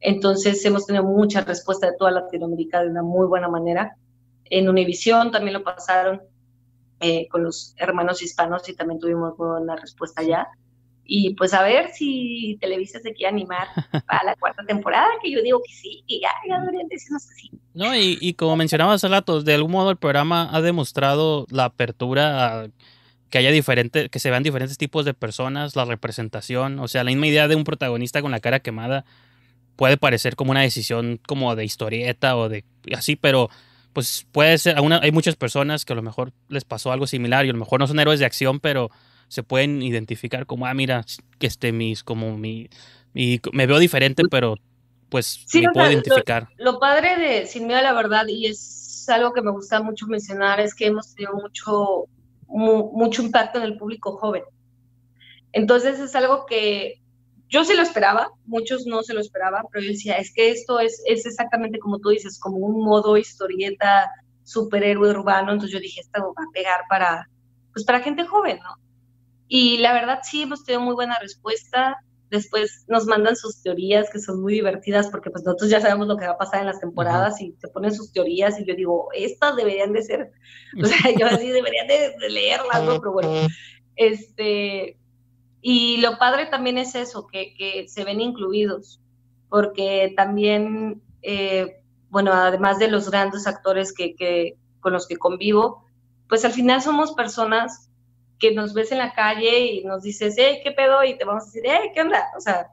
[SPEAKER 1] Entonces, hemos tenido mucha respuesta de toda Latinoamérica de una muy buena manera. En Univisión también lo pasaron eh, con los hermanos hispanos y también tuvimos muy buena respuesta allá. Y pues a ver si Televisa se quiere animar a la cuarta temporada, que yo digo que sí, y ya, ya deberían decirnos que sí.
[SPEAKER 2] No, y, y como mencionaba hace rato, de algún modo el programa ha demostrado la apertura a que haya diferentes, que se vean diferentes tipos de personas, la representación, o sea, la misma idea de un protagonista con la cara quemada puede parecer como una decisión como de historieta o de así, pero pues puede ser, hay muchas personas que a lo mejor les pasó algo similar y a lo mejor no son héroes de acción, pero se pueden identificar como, ah, mira, que este mis, como mi, me veo diferente, pero pues sí, me puedo identificar.
[SPEAKER 1] Lo, padre de Sin Miedo a la Verdad, y es algo que me gusta mucho mencionar, es que hemos tenido mucho, mucho impacto en el público joven. Entonces es algo que yo sí lo esperaba, muchos no se lo esperaban, pero yo decía, es que esto es, es exactamente como tú dices, como un modo historieta superhéroe urbano, entonces yo dije, esto va a pegar para, pues para gente joven, ¿no? Y la verdad sí hemos tenido muy buena respuesta. Después nos mandan sus teorías que son muy divertidas porque pues nosotros ya sabemos lo que va a pasar en las temporadas y se ponen sus teorías y yo digo, estas deberían de ser, o sea, yo así deberían de, leerlas, ¿no? Pero bueno, este, y lo padre también es eso, que, que se ven incluidos, porque también, eh, bueno, además de los grandes actores que, que, con los que convivo, pues al final somos personas que nos ves en la calle y nos dices, hey, ¿qué pedo? Y te vamos a decir, hey, ¿qué onda? O sea,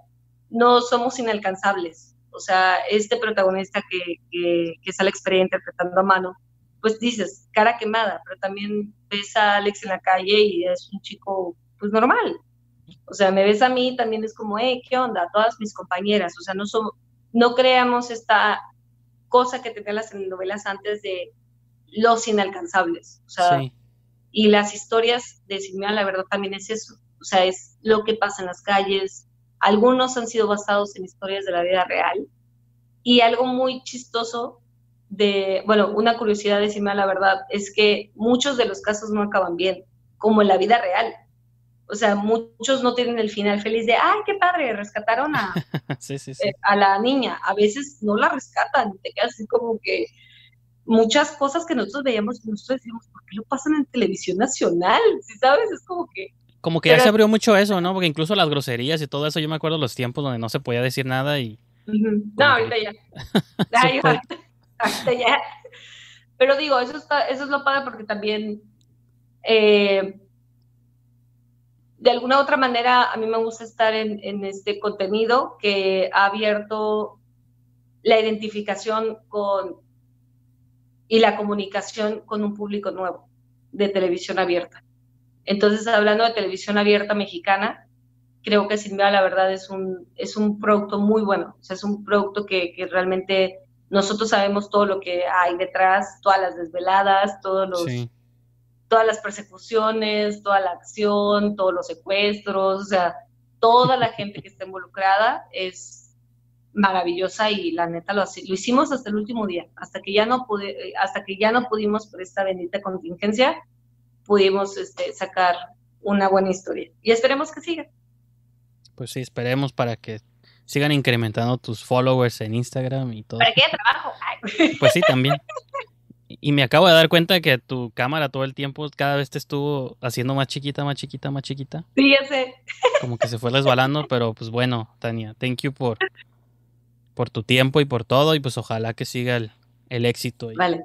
[SPEAKER 1] no somos inalcanzables. O sea, este protagonista que, que, que sale experiencia interpretando a mano, pues dices, cara quemada, pero también ves a Alex en la calle y es un chico, pues normal. O sea, me ves a mí, también es como, hey, ¿qué onda? Todas mis compañeras, o sea, no somos, no creamos esta cosa que tenían las novelas antes de los inalcanzables. O sea, sí y las historias de Silvia, la verdad, también es eso. O sea, es lo que pasa en las calles. Algunos han sido basados en historias de la vida real. Y algo muy chistoso de, bueno, una curiosidad de Silvia, la verdad, es que muchos de los casos no acaban bien, como en la vida real. O sea, muchos no tienen el final feliz de, ay, qué padre, rescataron a, eh, a la niña. A veces no la rescatan, te quedas así como que, muchas cosas que nosotros veíamos, nosotros decíamos, ¿por qué lo pasan en televisión nacional? ¿Sí sabes? Es como que...
[SPEAKER 2] Como que ya se abrió mucho eso, ¿no? Porque incluso las groserías y todo eso, yo me acuerdo los tiempos donde no se podía decir nada y...
[SPEAKER 1] No, ahorita ya. ahorita, ya. Pero digo, eso, está, eso es lo padre porque también... Eh, de alguna otra manera a mí me gusta estar en, en este contenido que ha abierto la identificación con y la comunicación con un público nuevo de televisión abierta. Entonces, hablando de televisión abierta mexicana, creo que sin duda la verdad es un, es un producto muy bueno. O sea, es un producto que, que realmente nosotros sabemos todo lo que hay detrás, todas las desveladas, todos los, todas las persecuciones, toda la acción, todos los secuestros, o sea, toda la gente que está involucrada es maravillosa y la neta lo, lo hicimos hasta el último día, hasta que ya no pude, hasta que ya no pudimos por esta bendita contingencia, pudimos este, sacar una buena historia y esperemos que siga.
[SPEAKER 2] Pues sí, esperemos para que sigan incrementando tus followers en Instagram y todo.
[SPEAKER 1] Para que haya trabajo.
[SPEAKER 2] Pues sí, también. Y me acabo de dar cuenta que tu cámara todo el tiempo cada vez te estuvo haciendo más chiquita, más chiquita, más chiquita.
[SPEAKER 1] Sí, ya sé.
[SPEAKER 2] Como que se fue resbalando, pero pues bueno, Tania, thank you por, por tu tiempo y por todo y pues ojalá que siga el, el éxito.
[SPEAKER 1] Vale.